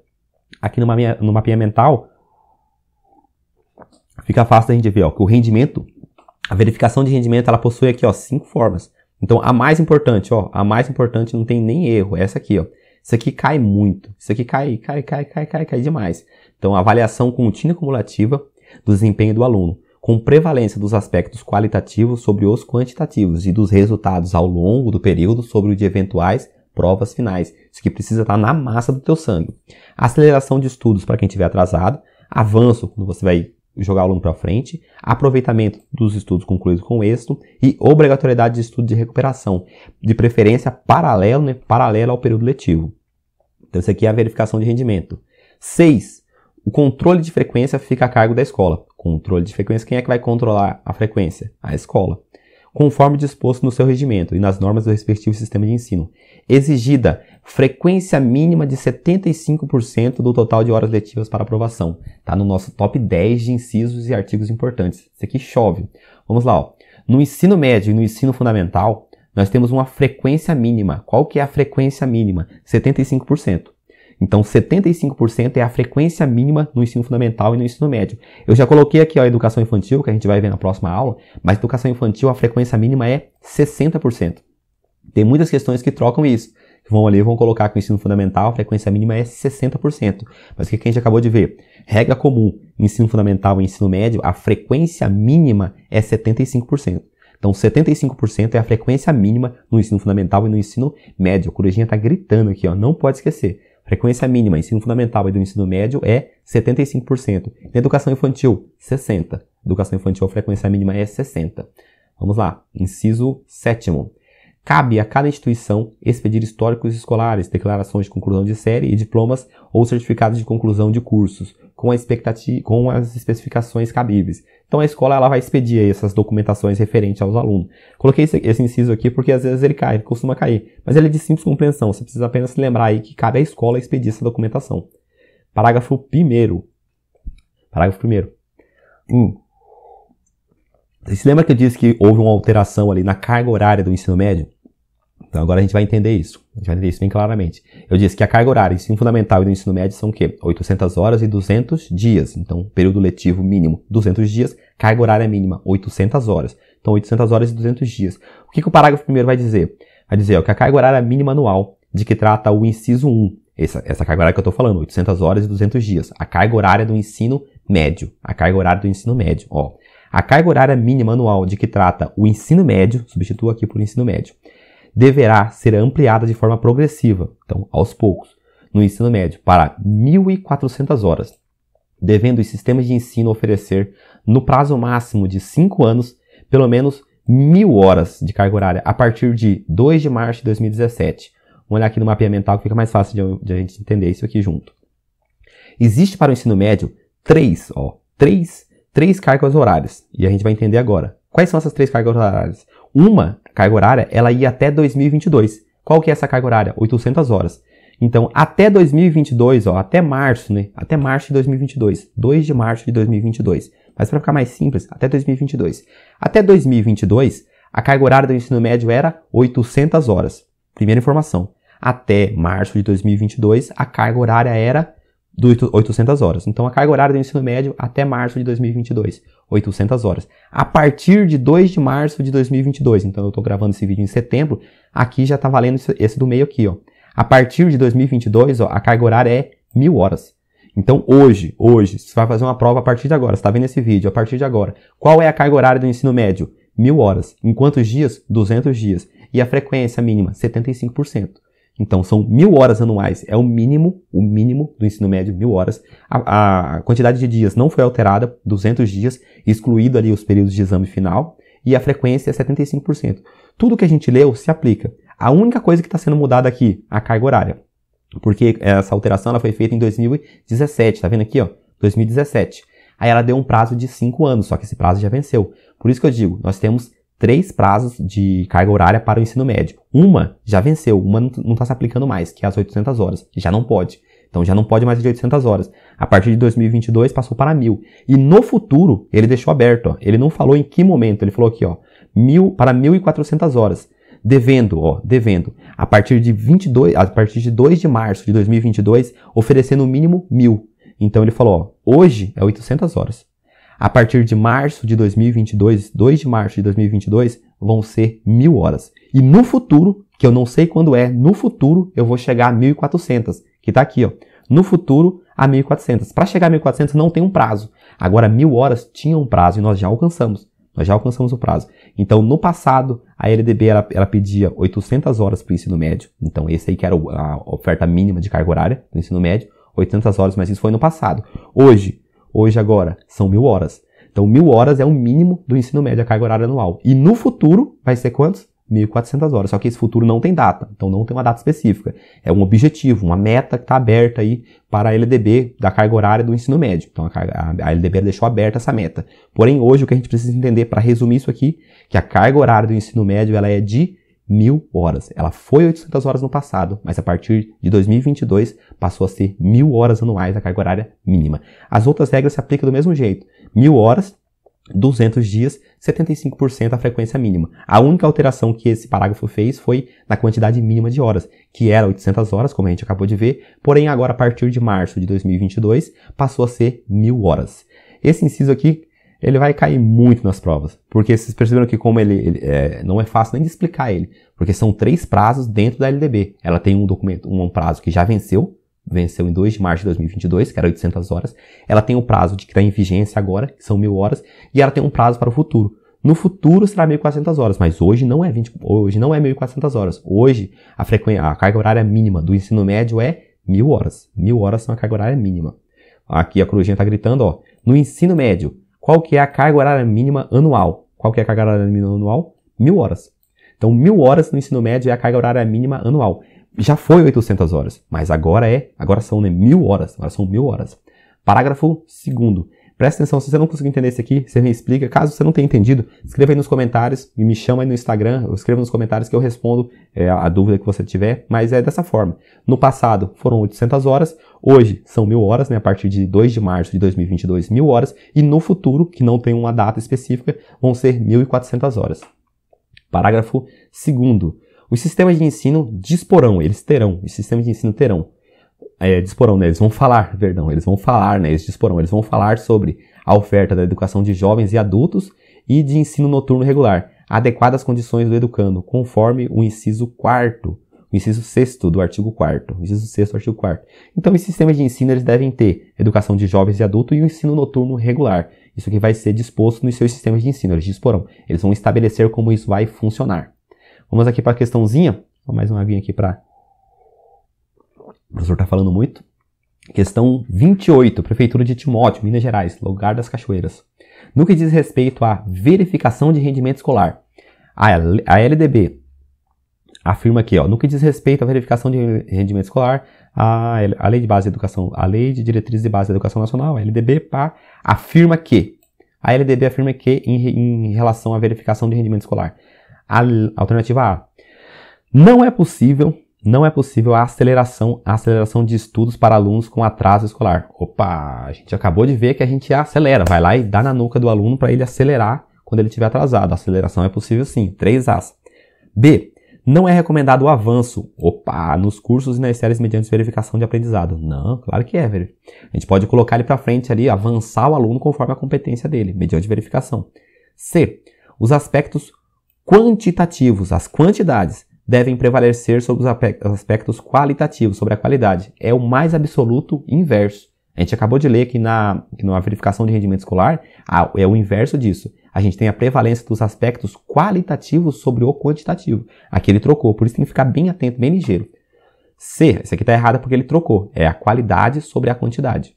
Aqui no, mapinha, no mapinha mental, fica fácil da gente ver ó, que o rendimento, a verificação de rendimento, ela possui aqui ó, cinco formas. Então, a mais importante, ó, a mais importante não tem nem erro, é essa aqui, ó. Isso aqui cai muito, isso aqui cai, cai, cai, cai, cai, cai demais. Então, avaliação contínua e cumulativa do desempenho do aluno, com prevalência dos aspectos qualitativos sobre os quantitativos e dos resultados ao longo do período sobre o de eventuais provas finais. Isso aqui precisa estar na massa do teu sangue. Aceleração de estudos para quem estiver atrasado, avanço quando você vai jogar o aluno para frente, aproveitamento dos estudos concluídos com êxito e obrigatoriedade de estudo de recuperação, de preferência paralelo, né, paralelo ao período letivo. Então, isso aqui é a verificação de rendimento. 6. O controle de frequência fica a cargo da escola. Controle de frequência, quem é que vai controlar a frequência? A escola conforme disposto no seu regimento e nas normas do respectivo sistema de ensino. Exigida frequência mínima de 75% do total de horas letivas para aprovação. Está no nosso top 10 de incisos e artigos importantes. Isso aqui chove. Vamos lá. Ó. No ensino médio e no ensino fundamental, nós temos uma frequência mínima. Qual que é a frequência mínima? 75%. Então, 75% é a frequência mínima no ensino fundamental e no ensino médio. Eu já coloquei aqui ó, a educação infantil, que a gente vai ver na próxima aula, mas educação infantil a frequência mínima é 60%. Tem muitas questões que trocam isso. Vão ali vão colocar que o ensino fundamental a frequência mínima é 60%. Mas o que a gente acabou de ver? Regra comum, ensino fundamental e ensino médio, a frequência mínima é 75%. Então, 75% é a frequência mínima no ensino fundamental e no ensino médio. A corujinha está gritando aqui, ó, não pode esquecer. Frequência mínima, ensino fundamental e do ensino médio é 75%. Na educação infantil, 60%. Educação infantil, a frequência mínima é 60%. Vamos lá. Inciso sétimo. Cabe a cada instituição expedir históricos escolares, declarações de conclusão de série e diplomas ou certificados de conclusão de cursos, com, com as especificações cabíveis. Então a escola ela vai expedir essas documentações referentes aos alunos. Coloquei esse, esse, inciso aqui porque às vezes ele cai, ele costuma cair. Mas ele é de simples compreensão, você precisa apenas se lembrar aí que cabe à escola expedir essa documentação. Parágrafo 1 Parágrafo 1 hum. Você se lembra que eu disse que houve uma alteração ali na carga horária do ensino médio? Então agora a gente vai entender isso. A gente vai entender isso bem claramente. Eu disse que a carga horária, ensino fundamental e do ensino médio são o quê? 800 horas e 200 dias. Então, período letivo mínimo 200 dias, carga horária mínima 800 horas. Então, 800 horas e 200 dias. O que, que o parágrafo primeiro vai dizer? Vai dizer ó, que a carga horária mínima anual, de que trata o inciso 1, essa, essa carga horária que eu estou falando, 800 horas e 200 dias. A carga horária do ensino médio. A carga horária do ensino médio. Ó, a carga horária mínima anual de que trata o ensino médio, substitua aqui por ensino médio, deverá ser ampliada de forma progressiva, então aos poucos, no ensino médio para 1.400 horas, devendo os sistemas de ensino oferecer, no prazo máximo de 5 anos, pelo menos 1.000 horas de carga horária a partir de 2 de março de 2017. Vamos olhar aqui no mapeamento mental que fica mais fácil de, de, a gente entender isso aqui junto. Existe para o ensino médio três, ó, três, três cargas horárias. E a gente vai entender agora. Quais são essas três cargas horárias? Uma carga horária, ela ia até 2022. Qual que é essa carga horária? 800 horas. Então, até 2022, ó, até março, né? Até março de 2022, 2 de março de 2022, Mas para ficar mais simples, até 2022. Até 2022, a carga horária do ensino médio era 800 horas. Primeira informação. Até março de 2022, a carga horária era 800 horas. Então, a carga horária do ensino médio até março de 2022, 800 horas. A partir de 2 de março de 2022, então eu estou gravando esse vídeo em setembro, aqui já está valendo esse do meio aqui, ó. A partir de 2022, ó, a carga horária é mil horas. Então, hoje, hoje, você vai fazer uma prova a partir de agora, você está vendo esse vídeo, a partir de agora. Qual é a carga horária do ensino médio? Mil horas. Em quantos dias? 200 dias. E a frequência mínima? 75%. Então, são mil horas anuais. É o mínimo, o mínimo do ensino médio, mil horas. A, a, quantidade de dias não foi alterada, 200 dias, excluído ali os períodos de exame final. E a frequência é 75%. Tudo que a gente leu se aplica. A única coisa que está sendo mudada aqui, a carga horária. Porque essa alteração ela foi feita em 2017, tá vendo aqui, ó? 2017. Aí ela deu um prazo de 5 anos, só que esse prazo já venceu. Por isso que eu digo, nós temos três prazos de carga horária para o ensino médio. Uma já venceu, uma não está se aplicando mais, que é as 800 horas. Já não pode. Então já não pode mais de 800 horas. A partir de 2022 passou para mil. E no futuro ele deixou aberto. Ó. Ele não falou em que momento. Ele falou aqui, ó, mil para 1.400 horas. Devendo, ó, devendo. A partir de 22, a partir de 2 de março de 2022, oferecendo no mínimo mil. Então ele falou, ó, hoje é 800 horas. A partir de março de 2022, 2 de março de 2022, vão ser mil horas. E no futuro, que eu não sei quando é, no futuro eu vou chegar a 1.400, que está aqui, ó. No futuro, a 1.400. Para chegar a 1.400 não tem um prazo. Agora, mil horas tinha um prazo e nós já alcançamos. Nós já alcançamos o prazo. Então, no passado, a LDB ela, ela pedia 800 horas para o ensino médio. Então, esse aí que era a oferta mínima de carga horária do ensino médio. 800 horas, mas isso foi no passado. Hoje, hoje agora, são mil horas. Então, mil horas é o mínimo do ensino médio, a carga horária anual. E no futuro, vai ser quantos? 1.400 horas. Só que esse futuro não tem data, então não tem uma data específica. É um objetivo, uma meta que está aberta aí para a LDB da carga horária do ensino médio. Então a, a LDB deixou aberta essa meta. Porém, hoje o que a gente precisa entender para resumir isso aqui, que a carga horária do ensino médio ela é de mil horas. Ela foi 800 horas no passado, mas a partir de 2022 passou a ser mil horas anuais a carga horária mínima. As outras regras se aplicam do mesmo jeito. Mil horas 200 dias, 75% a frequência mínima. A única alteração que esse parágrafo fez foi na quantidade mínima de horas, que era 800 horas, como a gente acabou de ver, porém agora a partir de março de 2022 passou a ser 1000 horas. Esse inciso aqui, ele vai cair muito nas provas, porque vocês perceberam que como ele, ele é, não é fácil nem de explicar ele, porque são três prazos dentro da LDB. Ela tem um documento, um prazo que já venceu, venceu em 2 de março de 2022, que era 800 horas. Ela tem o prazo de que está em vigência agora, que são 1000 horas, e ela tem um prazo para o futuro. No futuro será 1.400 horas, mas hoje não é 20, hoje não é 1.400 horas. Hoje a frequência, a carga horária mínima do ensino médio é 1.000 horas. 1.000 horas são a carga horária mínima. Aqui a corujinha está gritando, ó. No ensino médio, qual que é a carga horária mínima anual? Qual que é a carga horária mínima anual? 1.000 horas. Então, 1.000 horas no ensino médio é a carga horária mínima anual já foi 800 horas, mas agora é, agora são né, mil horas, agora são mil horas. Parágrafo 2 Presta atenção, se você não conseguir entender isso aqui, você me explica. Caso você não tenha entendido, escreva aí nos comentários e me chama aí no Instagram, eu escreva nos comentários que eu respondo é, a dúvida que você tiver, mas é dessa forma. No passado foram 800 horas, hoje são mil horas, né, a partir de 2 de março de 2022, mil horas, e no futuro, que não tem uma data específica, vão ser 1.400 horas. Parágrafo 2 os sistemas de ensino disporão, eles terão, os sistemas de ensino terão, é, disporão, né? Eles vão falar, perdão, eles vão falar, né? Eles disporão, eles vão falar sobre a oferta da educação de jovens e adultos e de ensino noturno regular, adequadas condições do educando, conforme o inciso 4 o inciso 6 do artigo 4 inciso 6 do artigo 4 Então, os sistemas de ensino eles devem ter educação de jovens e adultos e o ensino noturno regular. Isso que vai ser disposto nos seus sistemas de ensino, eles disporão. Eles vão estabelecer como isso vai funcionar. Vamos aqui para a questãozinha. Mais uma aguinha aqui para. O professor está falando muito. Questão 28, Prefeitura de Timóteo, Minas Gerais, lugar das cachoeiras. No que diz respeito à verificação de rendimento escolar, a LDB afirma aqui, ó, no que diz respeito à verificação de rendimento escolar, a, a Lei de Base de Educação, a Lei de Diretrizes de Base da Educação Nacional, a LDB, pá, afirma que, a LDB afirma que, em, em relação à verificação de rendimento escolar, a alternativa A. Não é possível, não é possível a aceleração, a aceleração de estudos para alunos com atraso escolar. Opa, a gente acabou de ver que a gente acelera, vai lá e dá na nuca do aluno para ele acelerar quando ele estiver atrasado. A aceleração é possível sim, 3 As. B. Não é recomendado o avanço, opa, nos cursos e nas séries mediante verificação de aprendizado. Não, claro que é, velho. A gente pode colocar ele para frente ali, avançar o aluno conforme a competência dele, mediante verificação. C. Os aspectos quantitativos, as quantidades, devem prevalecer sobre os aspectos qualitativos, sobre a qualidade. É o mais absoluto inverso. A gente acabou de ler que na, que na verificação de rendimento escolar é o inverso disso. A gente tem a prevalência dos aspectos qualitativos sobre o quantitativo. Aqui ele trocou, por isso tem que ficar bem atento, bem ligeiro. C, esse aqui está errado porque ele trocou. É a qualidade sobre a quantidade.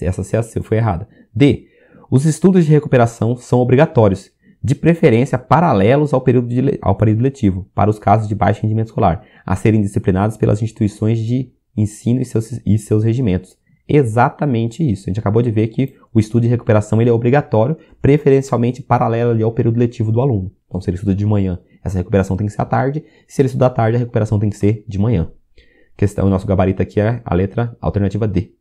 Essa C foi errada. D, os estudos de recuperação são obrigatórios de preferência paralelos ao período, de, ao período letivo, para os casos de baixo rendimento escolar, a serem disciplinados pelas instituições de ensino e seus, e seus regimentos. Exatamente isso. A gente acabou de ver que o estudo de recuperação ele é obrigatório, preferencialmente paralelo ao período letivo do aluno. Então, se ele estuda de manhã, essa recuperação tem que ser à tarde. Se ele estuda à tarde, a recuperação tem que ser de manhã. Questão, o nosso gabarito aqui é a letra alternativa D.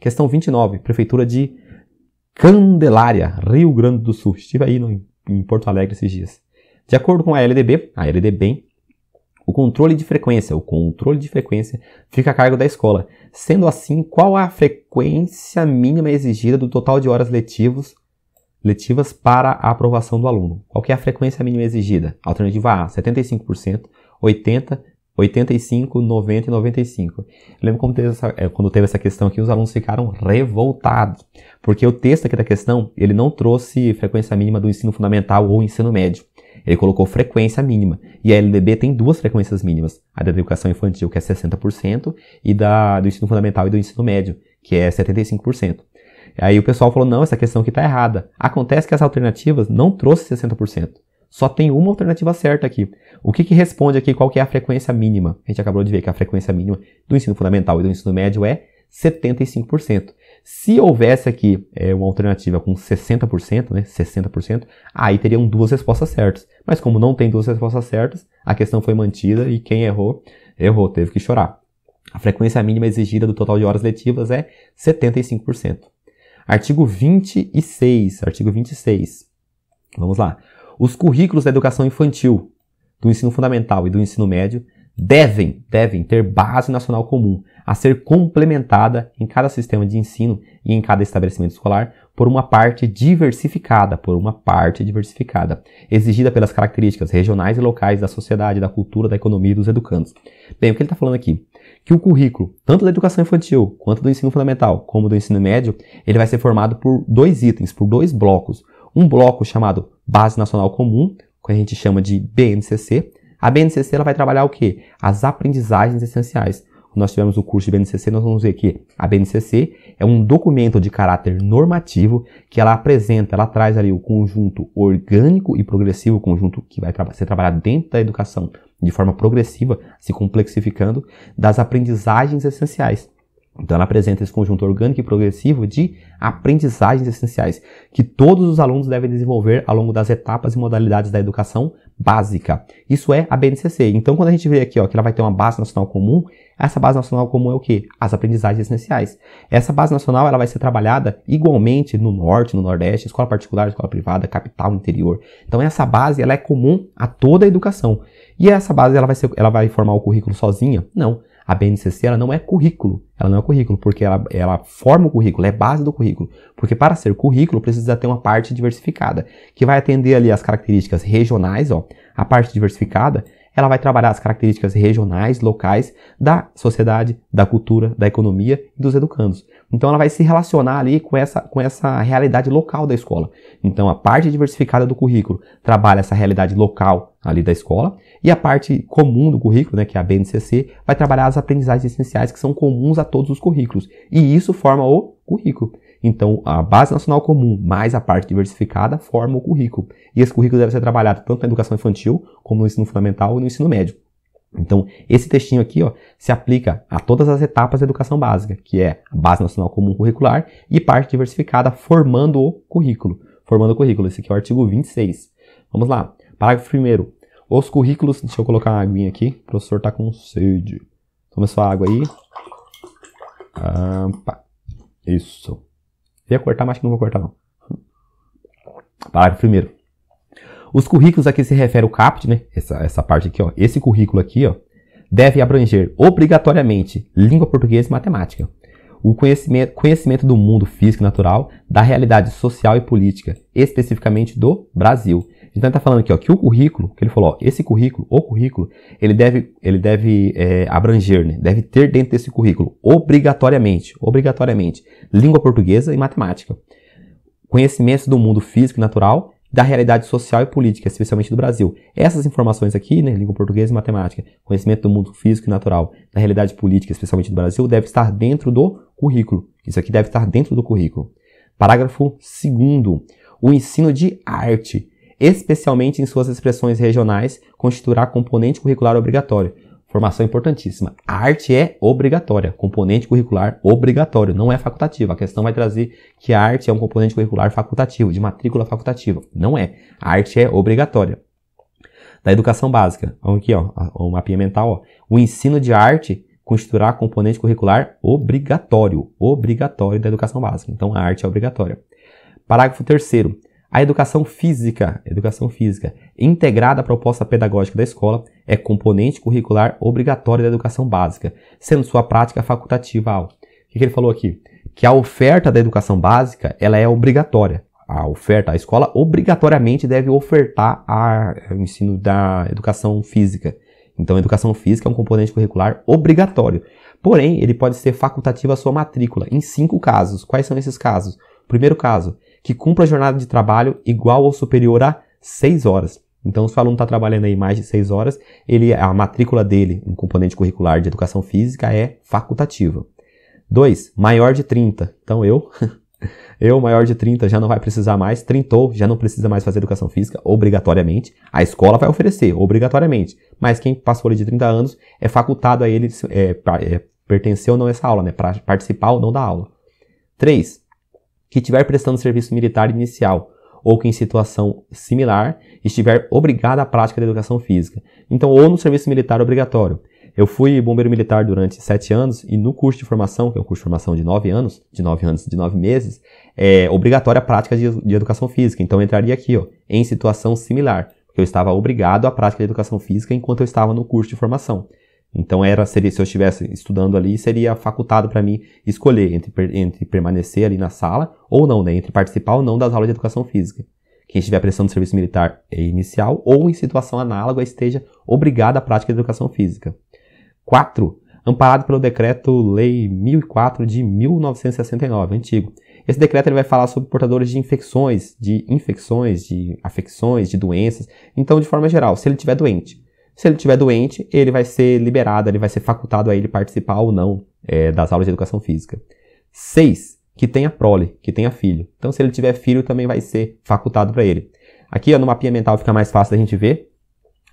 Questão 29, Prefeitura de Candelária, Rio Grande do Sul. Estive aí no em Porto Alegre esses dias. De acordo com a LDB, a LDB, o controle de frequência, o controle de frequência fica a cargo da escola. Sendo assim, qual a frequência mínima exigida do total de horas letivos, letivas para a aprovação do aluno? Qual é a frequência mínima exigida? Alternativa A, 75%, 80%, 85, 90 e 95. lembro quando teve, essa, é, quando teve essa questão aqui, os alunos ficaram revoltados, porque o texto aqui da questão, ele não trouxe frequência mínima do ensino fundamental ou ensino médio. Ele colocou frequência mínima. E a LDB tem duas frequências mínimas. A da educação infantil, que é 60%, e da, do ensino fundamental e do ensino médio, que é 75%. Aí o pessoal falou, não, essa questão aqui está errada. Acontece que as alternativas não trouxe 60%. Só tem uma alternativa certa aqui. O que, que responde aqui qual que é a frequência mínima? A gente acabou de ver que a frequência mínima do ensino fundamental e do ensino médio é 75%. Se houvesse aqui é, uma alternativa com 60%, né, 60%, aí teriam duas respostas certas. Mas como não tem duas respostas certas, a questão foi mantida e quem errou, errou, teve que chorar. A frequência mínima exigida do total de horas letivas é 75%. Artigo 26, artigo 26. Vamos lá. Os currículos da educação infantil, do ensino fundamental e do ensino médio devem, devem ter base nacional comum, a ser complementada em cada sistema de ensino e em cada estabelecimento escolar por uma parte diversificada, por uma parte diversificada, exigida pelas características regionais e locais da sociedade, da cultura, da economia e dos educandos. Bem, o que ele está falando aqui? Que o currículo, tanto da educação infantil, quanto do ensino fundamental, como do ensino médio, ele vai ser formado por dois itens, por dois blocos um bloco chamado Base Nacional Comum, que a gente chama de BNCC. A BNCC ela vai trabalhar o quê? As aprendizagens essenciais. Quando nós tivemos o curso de BNCC, nós vamos ver que a BNCC é um documento de caráter normativo que ela apresenta, ela traz ali o conjunto orgânico e progressivo, o conjunto que vai ser trabalhado dentro da educação de forma progressiva, se complexificando, das aprendizagens essenciais. Então ela apresenta esse conjunto orgânico e progressivo de aprendizagens essenciais que todos os alunos devem desenvolver ao longo das etapas e modalidades da educação básica. Isso é a BNCC. Então quando a gente vê aqui ó, que ela vai ter uma base nacional comum, essa base nacional comum é o que? As aprendizagens essenciais. Essa base nacional ela vai ser trabalhada igualmente no norte, no nordeste, escola particular, escola privada, capital, interior. Então essa base ela é comum a toda a educação. E essa base ela vai, ser, ela vai formar o currículo sozinha? Não. A BNCC ela não é currículo, ela não é currículo, porque ela, ela forma o currículo, é base do currículo. Porque para ser currículo precisa ter uma parte diversificada, que vai atender ali as características regionais, ó. A parte diversificada, ela vai trabalhar as características regionais, locais da sociedade, da cultura, da economia e dos educandos. Então ela vai se relacionar ali com essa, com essa realidade local da escola. Então a parte diversificada do currículo trabalha essa realidade local ali da escola e a parte comum do currículo, né, que é a BNCC, vai trabalhar as aprendizagens essenciais que são comuns a todos os currículos. E isso forma o currículo. Então, a base nacional comum mais a parte diversificada forma o currículo. E esse currículo deve ser trabalhado tanto na educação infantil, como no ensino fundamental e no ensino médio. Então, esse textinho aqui ó, se aplica a todas as etapas da educação básica, que é a base nacional comum curricular e parte diversificada formando o currículo. Formando o currículo. Esse aqui é o artigo 26. Vamos lá. Parágrafo 1 Os currículos, deixa eu colocar uma aguinha aqui, o professor tá com sede. Toma sua água aí. Opa. Isso. ia cortar, mas acho que não vou cortar não. Parágrafo primeiro. Os currículos a que se refere o CAPT, né? Essa, essa parte aqui, ó. Esse currículo aqui, ó, deve abranger obrigatoriamente língua portuguesa e matemática o conhecimento, conhecimento do mundo físico e natural, da realidade social e política, especificamente do Brasil. Então ele está falando aqui ó, que o currículo, que ele falou, ó, esse currículo, o currículo, ele deve, ele deve é, abranger, né, deve ter dentro desse currículo, obrigatoriamente, obrigatoriamente, língua portuguesa e matemática, conhecimentos do mundo físico e natural, da realidade social e política, especialmente do Brasil. Essas informações aqui, né, língua portuguesa e matemática, conhecimento do mundo físico e natural, da realidade política, especialmente do Brasil, deve estar dentro do currículo. Isso aqui deve estar dentro do currículo. Parágrafo 2 O ensino de arte, especialmente em suas expressões regionais, constituirá componente curricular obrigatório. Formação importantíssima. A arte é obrigatória, componente curricular obrigatório, não é facultativa. A questão vai trazer que a arte é um componente curricular facultativo, de matrícula facultativa. Não é. A arte é obrigatória. Da educação básica, aqui ó, o mapinha mental, ó. o ensino de arte constituirá componente curricular obrigatório, obrigatório da educação básica. Então a arte é obrigatória. Parágrafo 3 a educação física, educação física, integrada à proposta pedagógica da escola, é componente curricular obrigatório da educação básica, sendo sua prática facultativa. O que, que ele falou aqui? Que a oferta da educação básica ela é obrigatória. A oferta, a escola obrigatoriamente deve ofertar a, o ensino da educação física. Então, a educação física é um componente curricular obrigatório. Porém, ele pode ser facultativo à sua matrícula, em cinco casos. Quais são esses casos? Primeiro caso, que cumpra a jornada de trabalho igual ou superior a 6 horas. Então, se o aluno está trabalhando aí mais de 6 horas, ele, a matrícula dele em componente curricular de educação física é facultativa. 2. Maior de 30. Então, eu, eu, maior de 30, já não vai precisar mais. Trintou, já não precisa mais fazer educação física, obrigatoriamente. A escola vai oferecer, obrigatoriamente. Mas quem passou ali de 30 anos, é facultado a ele é, é, pertencer ou não a essa aula, né? Para participar ou não da aula. 3 que estiver prestando serviço militar inicial ou que em situação similar estiver obrigado à prática da educação física. Então, ou no serviço militar obrigatório. Eu fui bombeiro militar durante sete anos e no curso de formação, que é um curso de formação de nove anos, de nove anos, de nove meses, é obrigatória a prática de, de educação física. Então, entraria aqui, ó, em situação similar, porque eu estava obrigado à prática de educação física enquanto eu estava no curso de formação. Então era seria, se eu estivesse estudando ali, seria facultado para mim escolher entre, entre permanecer ali na sala ou não, né? Entre participar ou não das aulas de educação física. Quem estiver prestando serviço militar inicial ou em situação análoga esteja obrigado à prática de educação física. 4. Amparado pelo Decreto-Lei 1004 de 1969, antigo. Esse decreto ele vai falar sobre portadores de infecções, de infecções, de afecções, de doenças. Então, de forma geral, se ele estiver doente, se ele estiver doente, ele vai ser liberado, ele vai ser facultado a ele participar ou não é, das aulas de educação física. 6. Que tenha prole, que tenha filho. Então, se ele tiver filho, também vai ser facultado para ele. Aqui, ó, no mapinha mental fica mais fácil da gente ver.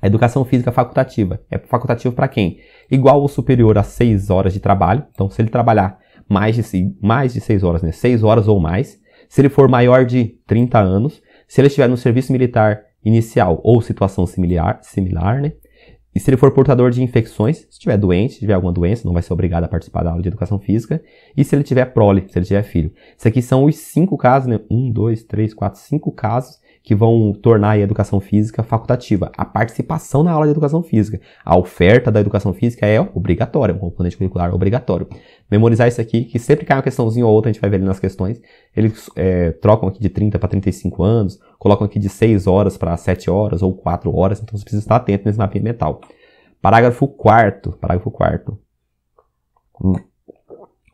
A educação física facultativa. É facultativo para quem? Igual ou superior a 6 horas de trabalho. Então, se ele trabalhar mais de, mais de 6 horas, né? 6 horas ou mais. Se ele for maior de 30 anos. Se ele estiver no serviço militar inicial ou situação similar, similar né? E se ele for portador de infecções, se tiver doente, se tiver alguma doença, não vai ser obrigado a participar da aula de educação física. E se ele tiver prole, se ele tiver filho. Isso aqui são os cinco casos, né? Um, dois, três, quatro, cinco casos que vão tornar a educação física facultativa. A participação na aula de educação física. A oferta da educação física é obrigatória, um componente curricular obrigatório. Memorizar isso aqui, que sempre cai uma questãozinha ou outra, a gente vai ver ali nas questões. Eles é, trocam aqui de 30 para 35 anos, colocam aqui de 6 horas para 7 horas ou 4 horas, então você precisa estar atento nesse mapinha mental. Parágrafo 4 parágrafo 4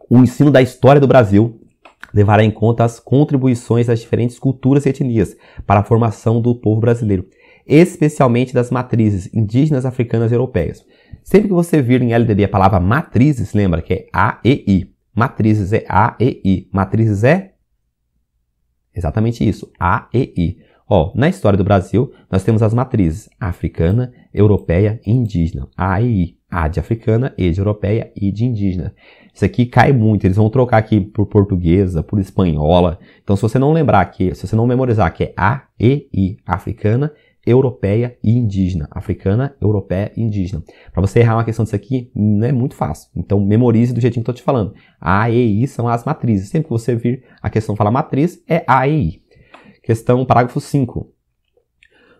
O ensino da história do Brasil levará em conta as contribuições das diferentes culturas e etnias para a formação do povo brasileiro, especialmente das matrizes indígenas, africanas e europeias. Sempre que você vir em LDB a palavra matrizes, lembra que é A e I. Matrizes é A e I. Matrizes é exatamente isso, A e I. Ó, na história do Brasil, nós temos as matrizes africana, europeia e indígena. A e I. A de africana, E de europeia e de indígena. Isso aqui cai muito, eles vão trocar aqui por portuguesa, por espanhola. Então, se você não lembrar que, se você não memorizar que é A, E, I, africana, europeia e indígena. Africana, europeia e indígena. Para você errar uma questão disso aqui, não é muito fácil. Então, memorize do jeitinho que eu estou te falando. A, E, I são as matrizes. Sempre que você vir a questão falar matriz, é A, E, I. Questão, parágrafo 5.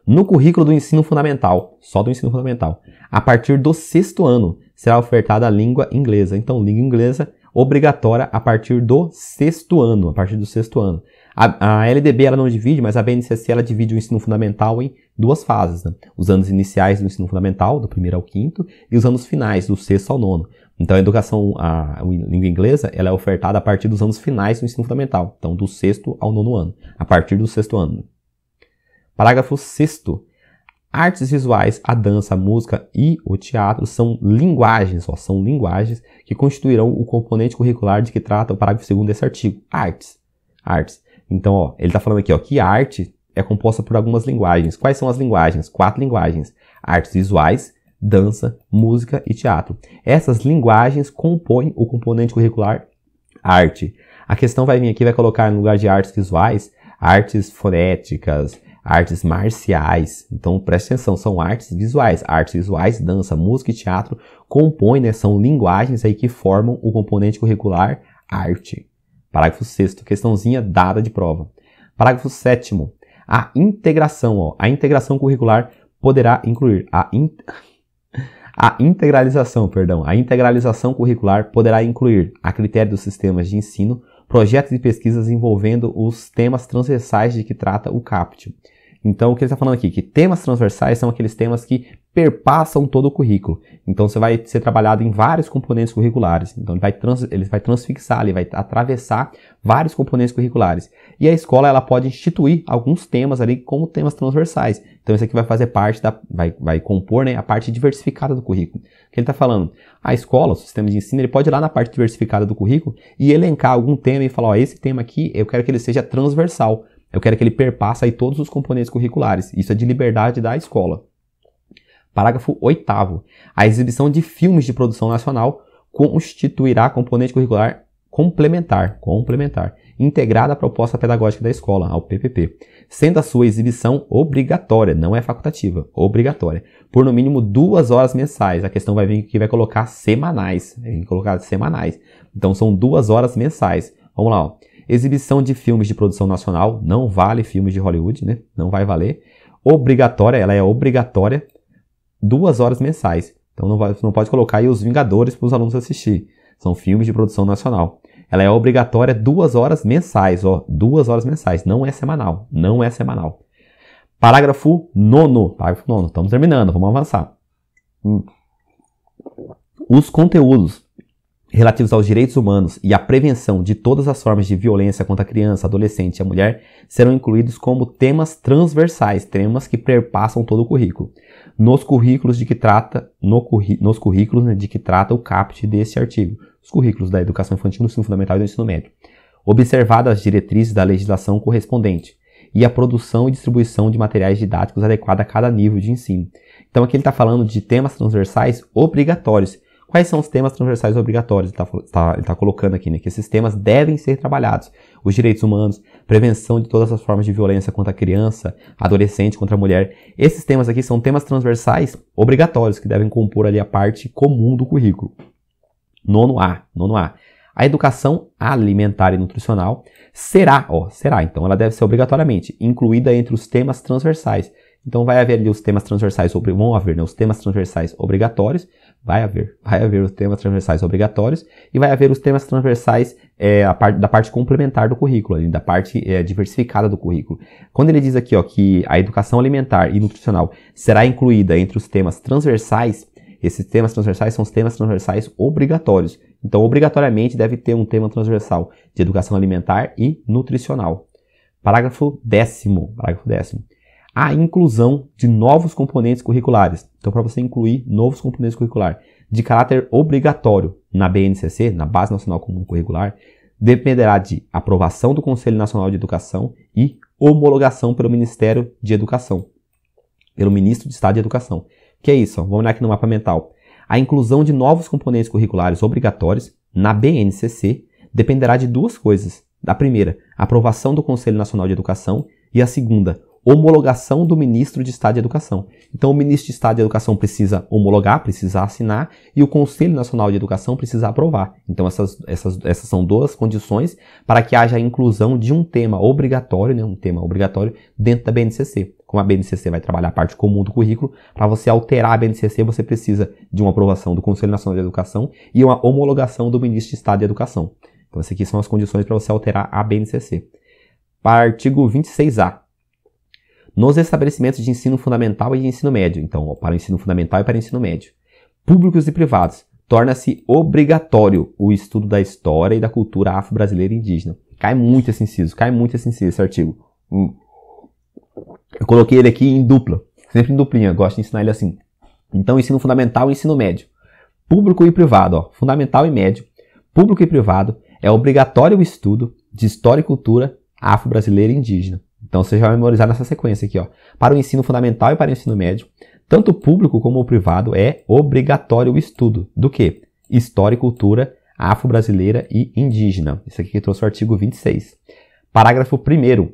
No currículo do ensino fundamental, só do ensino fundamental, a partir do sexto ano, será ofertada a língua inglesa. Então, língua inglesa obrigatória a partir do sexto ano, a partir do sexto ano. A, a, LDB ela não divide, mas a BNCC ela divide o ensino fundamental em duas fases. Né? Os anos iniciais do ensino fundamental, do primeiro ao quinto, e os anos finais, do sexto ao nono. Então a educação, a, a língua inglesa, ela é ofertada a partir dos anos finais do ensino fundamental. Então do sexto ao nono ano, a partir do sexto ano. Parágrafo sexto. Artes visuais, a dança, a música e o teatro são linguagens, ó, são linguagens que constituirão o componente curricular de que trata o parágrafo segundo desse artigo. Artes. Artes. Então, ó, ele está falando aqui ó, que arte é composta por algumas linguagens. Quais são as linguagens? Quatro linguagens: artes visuais, dança, música e teatro. Essas linguagens compõem o componente curricular arte. A questão vai vir aqui, vai colocar no lugar de artes visuais, artes fonéticas, artes marciais. Então preste atenção, são artes visuais. Artes visuais, dança, música e teatro compõem, né, são linguagens aí que formam o componente curricular arte. Parágrafo 6 questãozinha dada de prova. Parágrafo 7 a integração, ó, a integração curricular poderá incluir a, in... a integralização, perdão, a integralização curricular poderá incluir, a critério dos sistemas de ensino, projetos e pesquisas envolvendo os temas transversais de que trata o CAPT. Então, o que ele está falando aqui? Que temas transversais são aqueles temas que perpassam todo o currículo. Então, você vai ser trabalhado em vários componentes curriculares. Então, ele vai, trans, ele vai transfixar, ele vai atravessar vários componentes curriculares. E a escola, ela pode instituir alguns temas ali como temas transversais. Então, isso aqui vai fazer parte da, vai, vai compor né, a parte diversificada do currículo. O que ele está falando? A escola, o sistema de ensino, ele pode ir lá na parte diversificada do currículo e elencar algum tema e falar, ó, esse tema aqui, eu quero que ele seja transversal. Eu quero que ele perpasse aí todos os componentes curriculares. Isso é de liberdade da escola. Parágrafo 8 A exibição de filmes de produção nacional constituirá componente curricular complementar, complementar, integrada à proposta pedagógica da escola, ao PPP, sendo a sua exibição obrigatória, não é facultativa, obrigatória, por no mínimo duas horas mensais. A questão vai vir que vai colocar semanais, vai colocar semanais. Então são duas horas mensais. Vamos lá, ó. Exibição de filmes de produção nacional, não vale filmes de Hollywood, né? Não vai valer. Obrigatória, ela é obrigatória, duas horas mensais. Então não, vai, não pode colocar aí os Vingadores para os alunos assistir. São filmes de produção nacional. Ela é obrigatória duas horas mensais, ó, duas horas mensais. Não é semanal, não é semanal. Parágrafo nono, parágrafo nono. Estamos terminando, vamos avançar. Hum. Os conteúdos relativos aos direitos humanos e à prevenção de todas as formas de violência contra a criança, adolescente e a mulher serão incluídos como temas transversais, temas que perpassam todo o currículo. Nos currículos de que trata, no nos currículos né, de que trata o caput deste artigo, os currículos da educação infantil, do ensino fundamental e do ensino médio, observadas as diretrizes da legislação correspondente e a produção e distribuição de materiais didáticos adequada a cada nível de ensino. Então aqui ele está falando de temas transversais obrigatórios Quais são os temas transversais obrigatórios? Ele está tá, tá colocando aqui, né? Que esses temas devem ser trabalhados. Os direitos humanos, prevenção de todas as formas de violência contra a criança, adolescente, contra a mulher. Esses temas aqui são temas transversais obrigatórios que devem compor ali a parte comum do currículo. Nono A, nono A. A educação alimentar e nutricional será, ó, será, então ela deve ser obrigatoriamente incluída entre os temas transversais. Então vai haver ali os temas transversais, vão haver né, os temas transversais obrigatórios Vai haver. Vai haver os temas transversais obrigatórios e vai haver os temas transversais é, da parte complementar do currículo, ali, da parte é, diversificada do currículo. Quando ele diz aqui ó, que a educação alimentar e nutricional será incluída entre os temas transversais, esses temas transversais são os temas transversais obrigatórios. Então, obrigatoriamente deve ter um tema transversal de educação alimentar e nutricional. Parágrafo décimo. Parágrafo décimo a inclusão de novos componentes curriculares. Então, para você incluir novos componentes curriculares de caráter obrigatório na BNCC, na Base Nacional Comum Curricular, dependerá de aprovação do Conselho Nacional de Educação e homologação pelo Ministério de Educação, pelo Ministro de Estado de Educação. Que é isso? Vamos olhar aqui no mapa mental. A inclusão de novos componentes curriculares obrigatórios na BNCC dependerá de duas coisas. A primeira, aprovação do Conselho Nacional de Educação e a segunda, homologação do ministro de Estado de Educação. Então, o ministro de Estado de Educação precisa homologar, precisa assinar, e o Conselho Nacional de Educação precisa aprovar. Então, essas, essas, essas são duas condições para que haja a inclusão de um tema obrigatório, né, um tema obrigatório, dentro da BNCC. Como a BNCC vai trabalhar a parte comum do currículo, para você alterar a BNCC, você precisa de uma aprovação do Conselho Nacional de Educação e uma homologação do ministro de Estado de Educação. Então, essas aqui são as condições para você alterar a BNCC. Artigo 26A nos estabelecimentos de ensino fundamental e de ensino médio, então para o ensino fundamental e para o ensino médio, públicos e privados, torna-se obrigatório o estudo da história e da cultura afro-brasileira e indígena. Cai muito esse inciso, cai muito esse inciso, esse artigo. Hum. Eu coloquei ele aqui em dupla, sempre em duplinha, gosto de ensinar ele assim. Então, ensino fundamental e ensino médio. Público e privado, ó, fundamental e médio. Público e privado, é obrigatório o estudo de história e cultura afro-brasileira e indígena. Então você já vai memorizar nessa sequência aqui, ó. Para o ensino fundamental e para o ensino médio, tanto o público como o privado é obrigatório o estudo do que? História e cultura afro-brasileira e indígena. Isso aqui que trouxe o artigo 26. Parágrafo 1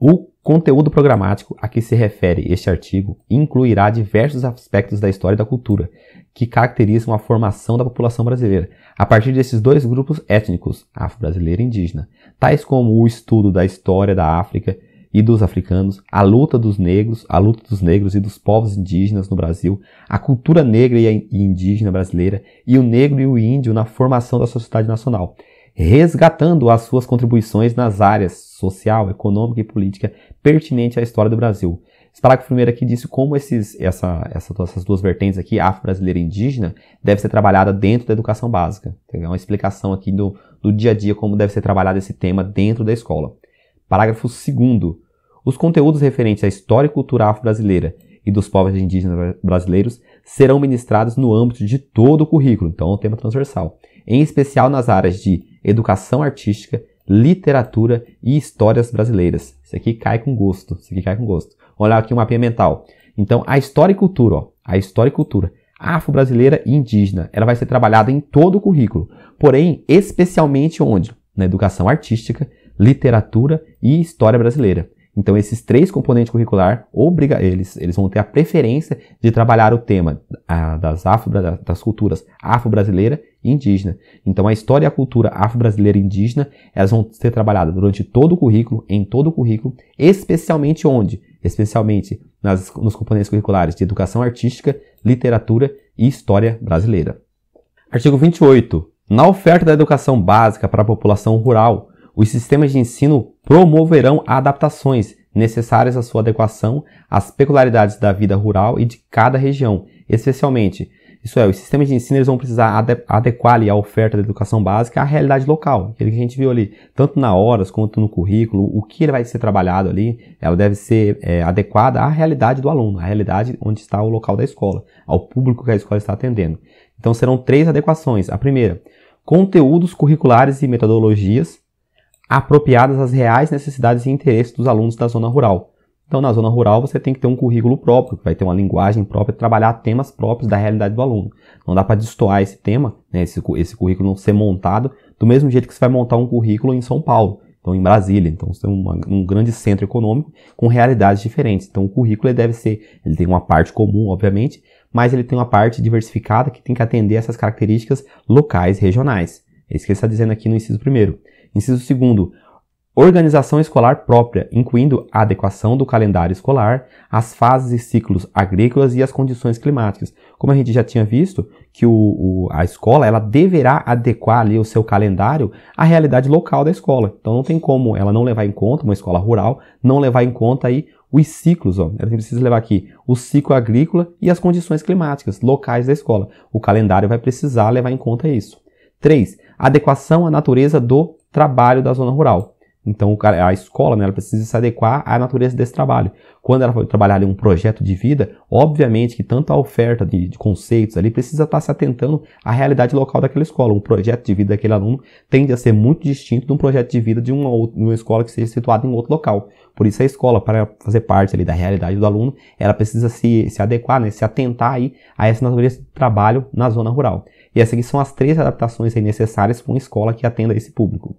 o conteúdo programático a que se refere este artigo incluirá diversos aspectos da história e da cultura que caracterizam a formação da população brasileira, a partir desses dois grupos étnicos, afro-brasileiro e indígena, tais como o estudo da história da África e dos africanos, a luta dos negros, a luta dos negros e dos povos indígenas no Brasil, a cultura negra e indígena brasileira e o negro e o índio na formação da sociedade nacional, resgatando as suas contribuições nas áreas social, econômica e política pertinente à história do Brasil. Esse parágrafo primeiro aqui diz como esses, essa, essa, essas duas vertentes aqui, afro-brasileira e indígena, deve ser trabalhada dentro da educação básica. Tem uma explicação aqui do, do dia a dia como deve ser trabalhado esse tema dentro da escola. Parágrafo segundo. Os conteúdos referentes à história e cultura afro-brasileira e dos povos indígenas brasileiros serão ministrados no âmbito de todo o currículo, então é um tema transversal, em especial nas áreas de educação artística, literatura e histórias brasileiras. Isso aqui cai com gosto, isso aqui cai com gosto. Olha aqui um mapinha mental. Então, a história e cultura, ó, a história e cultura afro-brasileira e indígena, ela vai ser trabalhada em todo o currículo, porém, especialmente onde? Na educação artística, literatura e história brasileira. Então, esses três componentes curricular, obriga, eles, eles vão ter a preferência de trabalhar o tema a, das, afro, das culturas afro-brasileira e indígena. Então, a história e a cultura afro-brasileira e indígena, elas vão ser trabalhadas durante todo o currículo, em todo o currículo, especialmente onde? Especialmente nas, nos componentes curriculares de educação artística, literatura e história brasileira. Artigo 28. Na oferta da educação básica para a população rural, os sistemas de ensino promoverão adaptações necessárias à sua adequação às peculiaridades da vida rural e de cada região, especialmente. Isso é, os sistemas de ensino vão precisar adequar ali, a oferta da educação básica à realidade local, aquele que a gente viu ali, tanto na horas quanto no currículo, o que vai ser trabalhado ali, ela deve ser é, adequada à realidade do aluno, à realidade onde está o local da escola, ao público que a escola está atendendo. Então serão três adequações. A primeira, conteúdos curriculares e metodologias apropriadas às reais necessidades e interesses dos alunos da zona rural. Então, na zona rural, você tem que ter um currículo próprio, que vai ter uma linguagem própria, trabalhar temas próprios da realidade do aluno. Não dá para destoar esse tema, né, esse, esse currículo não ser montado do mesmo jeito que você vai montar um currículo em São Paulo, então em Brasília. Então, você tem uma, um grande centro econômico com realidades diferentes. Então, o currículo deve ser, ele tem uma parte comum, obviamente, mas ele tem uma parte diversificada que tem que atender essas características locais, regionais. É isso que ele está dizendo aqui no inciso primeiro. Inciso segundo, organização escolar própria, incluindo a adequação do calendário escolar, as fases e ciclos agrícolas e as condições climáticas. Como a gente já tinha visto, que o, o, a escola ela deverá adequar ali o seu calendário à realidade local da escola. Então não tem como ela não levar em conta, uma escola rural, não levar em conta aí os ciclos, ó. Ela precisa levar aqui o ciclo agrícola e as condições climáticas locais da escola. O calendário vai precisar levar em conta isso. 3. Adequação à natureza do trabalho da zona rural. Então a escola né, ela precisa se adequar à natureza desse trabalho. Quando ela for trabalhar ali um projeto de vida, obviamente que tanto a oferta de, de, conceitos ali precisa estar se atentando à realidade local daquela escola. Um projeto de vida daquele aluno tende a ser muito distinto de um projeto de vida de uma, uma escola que seja situada em outro local. Por isso a escola, para fazer parte ali da realidade do aluno, ela precisa se, se adequar, né, se atentar aí a essa natureza de trabalho na zona rural. E essas aqui são as três adaptações necessárias para uma escola que atenda esse público.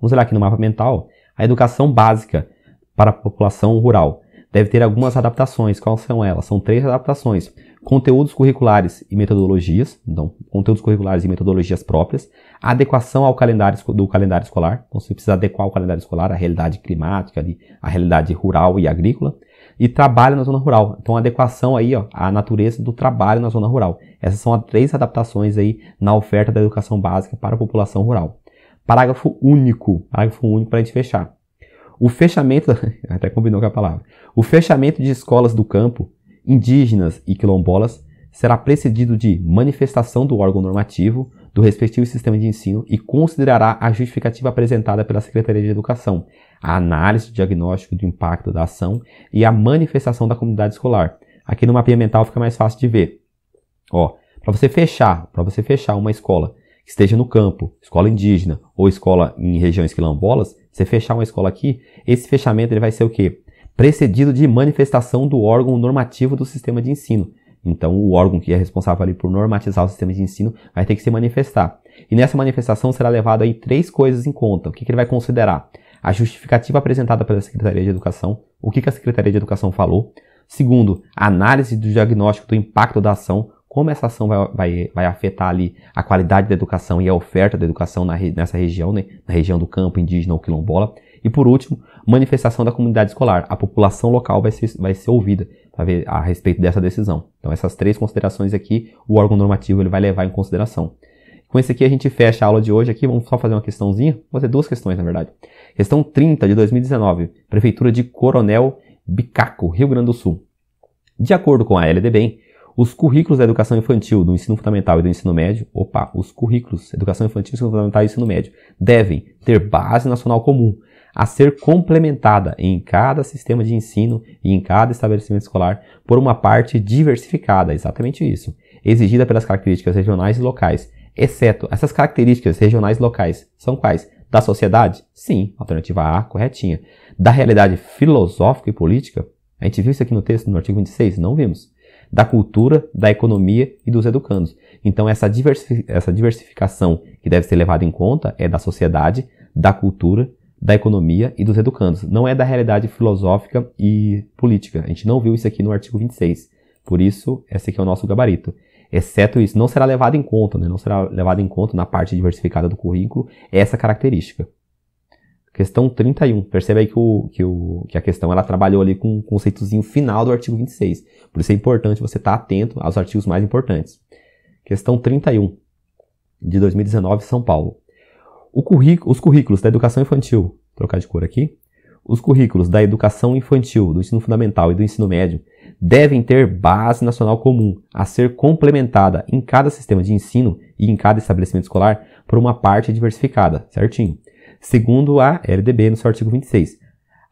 Vamos olhar aqui no mapa mental. A educação básica para a população rural. Deve ter algumas adaptações. Quais são elas? São três adaptações: conteúdos curriculares e metodologias, então, conteúdos curriculares e metodologias próprias, adequação ao calendário do calendário escolar, então você precisa adequar o calendário escolar à realidade climática, à realidade rural e agrícola, e trabalho na zona rural. Então, adequação aí, ó, à natureza do trabalho na zona rural. Essas são as três adaptações aí na oferta da educação básica para a população rural. Parágrafo único, parágrafo único para a gente fechar. O fechamento, até combinou com a palavra, o fechamento de escolas do campo, indígenas e quilombolas será precedido de manifestação do órgão normativo do respectivo sistema de ensino e considerará a justificativa apresentada pela Secretaria de Educação, a análise do diagnóstico do impacto da ação e a manifestação da comunidade escolar. Aqui no mapeamento mental fica mais fácil de ver. Ó, para você fechar, para você fechar uma escola que esteja no campo, escola indígena ou escola em regiões quilombolas, você fechar uma escola aqui, esse fechamento ele vai ser o quê? Precedido de manifestação do órgão normativo do sistema de ensino. Então, o órgão que é responsável ali por normatizar o sistema de ensino vai ter que se manifestar. E nessa manifestação será levado aí três coisas em conta. O que, que ele vai considerar? A justificativa apresentada pela Secretaria de Educação, o que, que a Secretaria de Educação falou. Segundo, a análise do diagnóstico do impacto da ação, como essa ação vai, vai, vai afetar ali a qualidade da educação e a oferta da educação na, nessa região, né, na região do campo indígena ou quilombola. E por último, manifestação da comunidade escolar. A população local vai ser, vai ser ouvida ver a respeito dessa decisão. Então essas três considerações aqui, o órgão normativo ele vai levar em consideração. Com esse aqui a gente fecha a aula de hoje aqui, vamos só fazer uma questãozinha, vou fazer duas questões na verdade. Questão 30 de 2019, Prefeitura de Coronel Bicaco, Rio Grande do Sul. De acordo com a LDBem, os currículos da educação infantil, do ensino fundamental e do ensino médio, opa, os currículos, educação infantil, ensino fundamental e ensino médio, devem ter base nacional comum, a ser complementada em cada sistema de ensino e em cada estabelecimento escolar por uma parte diversificada, exatamente isso, exigida pelas características regionais e locais, exceto essas características regionais e locais são quais? Da sociedade? Sim, alternativa A, corretinha. Da realidade filosófica e política? A gente viu isso aqui no texto, no artigo 26? Não vimos da cultura, da economia e dos educandos. Então, essa, essa diversificação que deve ser levada em conta é da sociedade, da cultura, da economia e dos educandos. Não é da realidade filosófica e política. A gente não viu isso aqui no artigo 26. Por isso, esse aqui é o nosso gabarito. Exceto isso, não será levado em conta, né? não será levado em conta na parte diversificada do currículo essa característica. Questão 31. Percebe aí que, o, que, o, que a questão ela trabalhou ali com o conceitozinho final do artigo 26. Por isso é importante você estar atento aos artigos mais importantes. Questão 31, de 2019, São Paulo. Currículo, os currículos da educação infantil, trocar de cor aqui, os currículos da educação infantil, do ensino fundamental e do ensino médio devem ter base nacional comum, a ser complementada em cada sistema de ensino e em cada estabelecimento escolar por uma parte diversificada, certinho? Segundo a LDB no seu artigo 26.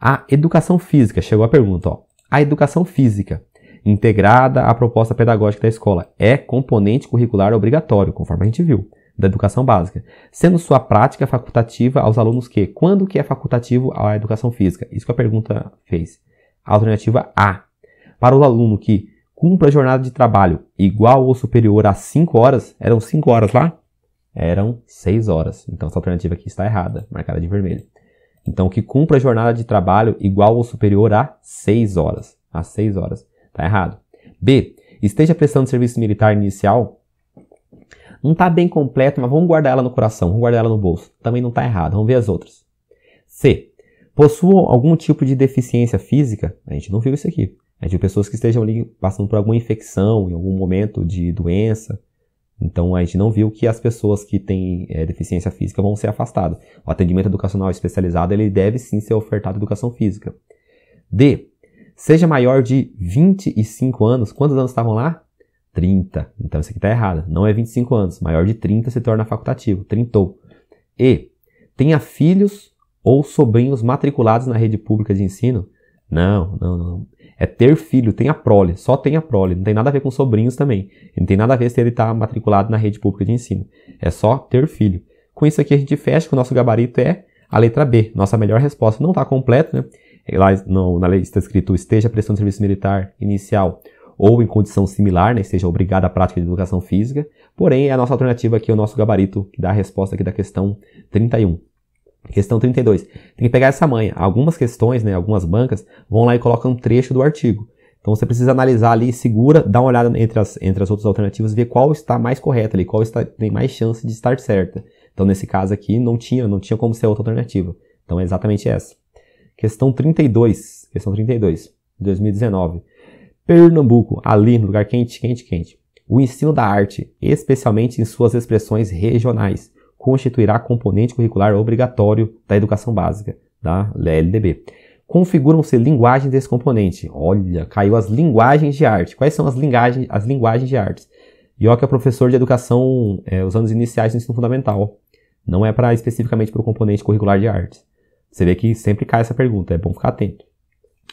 A educação física, chegou a pergunta, ó. A educação física, integrada à proposta pedagógica da escola, é componente curricular obrigatório, conforme a gente viu, da educação básica, sendo sua prática facultativa aos alunos que, quando que é facultativo a educação física? Isso que a pergunta fez. Alternativa A. Para o aluno que cumpra a jornada de trabalho igual ou superior a 5 horas, eram 5 horas lá? Eram 6 horas. Então essa alternativa aqui está errada, marcada de vermelho. Então que cumpra a jornada de trabalho igual ou superior a 6 horas. A 6 horas. Está errado. B. Esteja prestando serviço militar inicial. Não está bem completo, mas vamos guardar ela no coração, vamos guardar ela no bolso. Também não está errado. Vamos ver as outras. C. Possua algum tipo de deficiência física? A gente não viu isso aqui. Gente viu pessoas que estejam ali passando por alguma infecção, em algum momento de doença, então a gente não viu que as pessoas que têm é, deficiência física vão ser afastadas. O atendimento educacional especializado ele deve sim ser ofertado educação física. D. Seja maior de 25 anos. Quantos anos estavam lá? 30. Então isso aqui está errado. Não é 25 anos. Maior de 30 se torna facultativo. Trintou. E. Tenha filhos ou sobrinhos matriculados na rede pública de ensino. Não, não, não. É ter filho, tem a prole, só tem a prole, não tem nada a ver com sobrinhos também. Não tem nada a ver se ele está matriculado na rede pública de ensino. É só ter filho. Com isso aqui a gente fecha que o nosso gabarito é a letra B. Nossa melhor resposta não está completa, né? Lá no, na lei está escrito esteja prestando serviço militar inicial ou em condição similar, né, esteja obrigado à prática de educação física. Porém, a nossa alternativa aqui é o nosso gabarito, que dá a resposta aqui da questão 31. Questão 32. Tem que pegar essa manha. Algumas questões, né, algumas bancas, vão lá e colocam um trecho do artigo. Então você precisa analisar ali, segura, dá uma olhada entre as, entre as outras alternativas, ver qual está mais correta ali, qual está, tem mais chance de estar certa. Então nesse caso aqui não tinha, não tinha como ser outra alternativa. Então é exatamente essa. Questão 32, questão 32, 2019. Pernambuco, ali no lugar quente, quente, quente. O ensino da arte, especialmente em suas expressões regionais, constituirá componente curricular obrigatório da educação básica, da LDB configuram-se linguagens desse componente. Olha, caiu as linguagens de arte. Quais são as linguagens, as linguagens de artes? Ioca é professor de educação é, os anos iniciais do ensino fundamental. Não é para especificamente para o componente curricular de artes. Você vê que sempre cai essa pergunta, é bom ficar atento.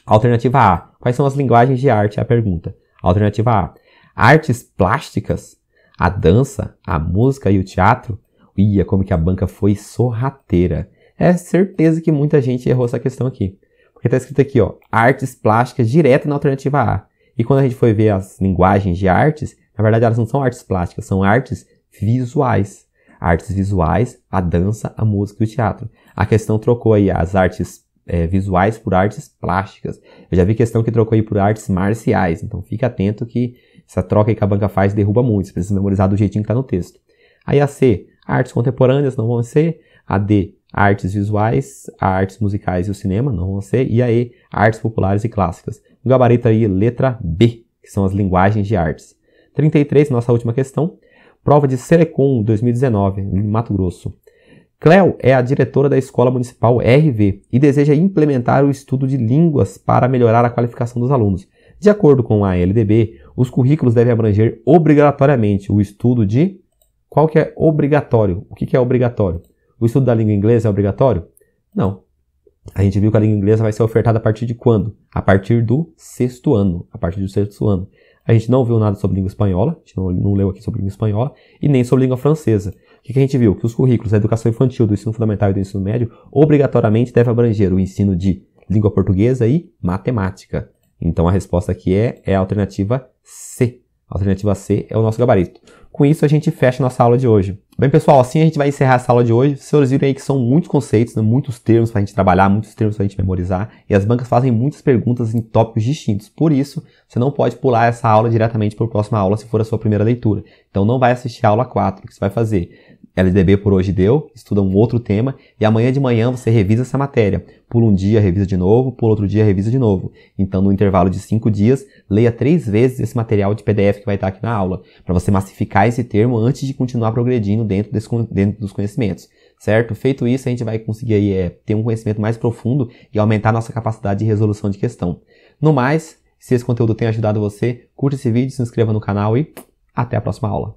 Alternativa A. Quais são as linguagens de arte? É a pergunta. Alternativa A. Artes plásticas, a dança, a música e o teatro. Ia, como que a banca foi sorrateira. É certeza que muita gente errou essa questão aqui. Porque está escrito aqui, ó, artes plásticas direto na alternativa A. E quando a gente foi ver as linguagens de artes, na verdade elas não são artes plásticas, são artes visuais. Artes visuais, a dança, a música e o teatro. A questão trocou aí as artes é, visuais por artes plásticas. Eu já vi questão que trocou aí por artes marciais. Então fique atento que essa troca que a banca faz derruba muito. Você precisa memorizar do jeitinho que está no texto. Aí a C, artes contemporâneas não vão ser. A D, artes visuais, artes musicais e o cinema, não vão ser, e aí, artes populares e clássicas. O gabarito aí, letra B, que são as linguagens de artes. 33, nossa última questão. Prova de Selecom 2019, em Mato Grosso. Cleo é a diretora da Escola Municipal RV e deseja implementar o estudo de línguas para melhorar a qualificação dos alunos. De acordo com a LDB, os currículos devem abranger obrigatoriamente o estudo de. Qual que é obrigatório? O que, que é obrigatório? O estudo da língua inglesa é obrigatório? Não. A gente viu que a língua inglesa vai ser ofertada a partir de quando? A partir do sexto ano. A partir do sexto ano. A gente não viu nada sobre língua espanhola, a gente não, leu aqui sobre língua espanhola, e nem sobre língua francesa. O que, que a gente viu? Que os currículos da educação infantil, do ensino fundamental e do ensino médio, obrigatoriamente devem abranger o ensino de língua portuguesa e matemática. Então a resposta aqui é, é a alternativa C. A alternativa C é o nosso gabarito. Com isso, a gente fecha nossa aula de hoje. Bem, pessoal, assim a gente vai encerrar essa aula de hoje. Vocês viram aí que são muitos conceitos, né, muitos termos para a gente trabalhar, muitos termos para a gente memorizar, e as bancas fazem muitas perguntas em tópicos distintos. Por isso, você não pode pular essa aula diretamente para a próxima aula se for a sua primeira leitura. Então, não vai assistir a aula 4. O que você vai fazer? LDB por hoje deu, estuda um outro tema e amanhã de manhã você revisa essa matéria. Por um dia revisa de novo, por outro dia revisa de novo. Então, no intervalo de cinco dias, leia três vezes esse material de PDF que vai estar aqui na aula, para você massificar esse termo antes de continuar progredindo dentro, desse, dentro dos conhecimentos. Certo? Feito isso, a gente vai conseguir aí, é, ter um conhecimento mais profundo e aumentar nossa capacidade de resolução de questão. No mais, se esse conteúdo tem ajudado você, curta esse vídeo, se inscreva no canal e até a próxima aula.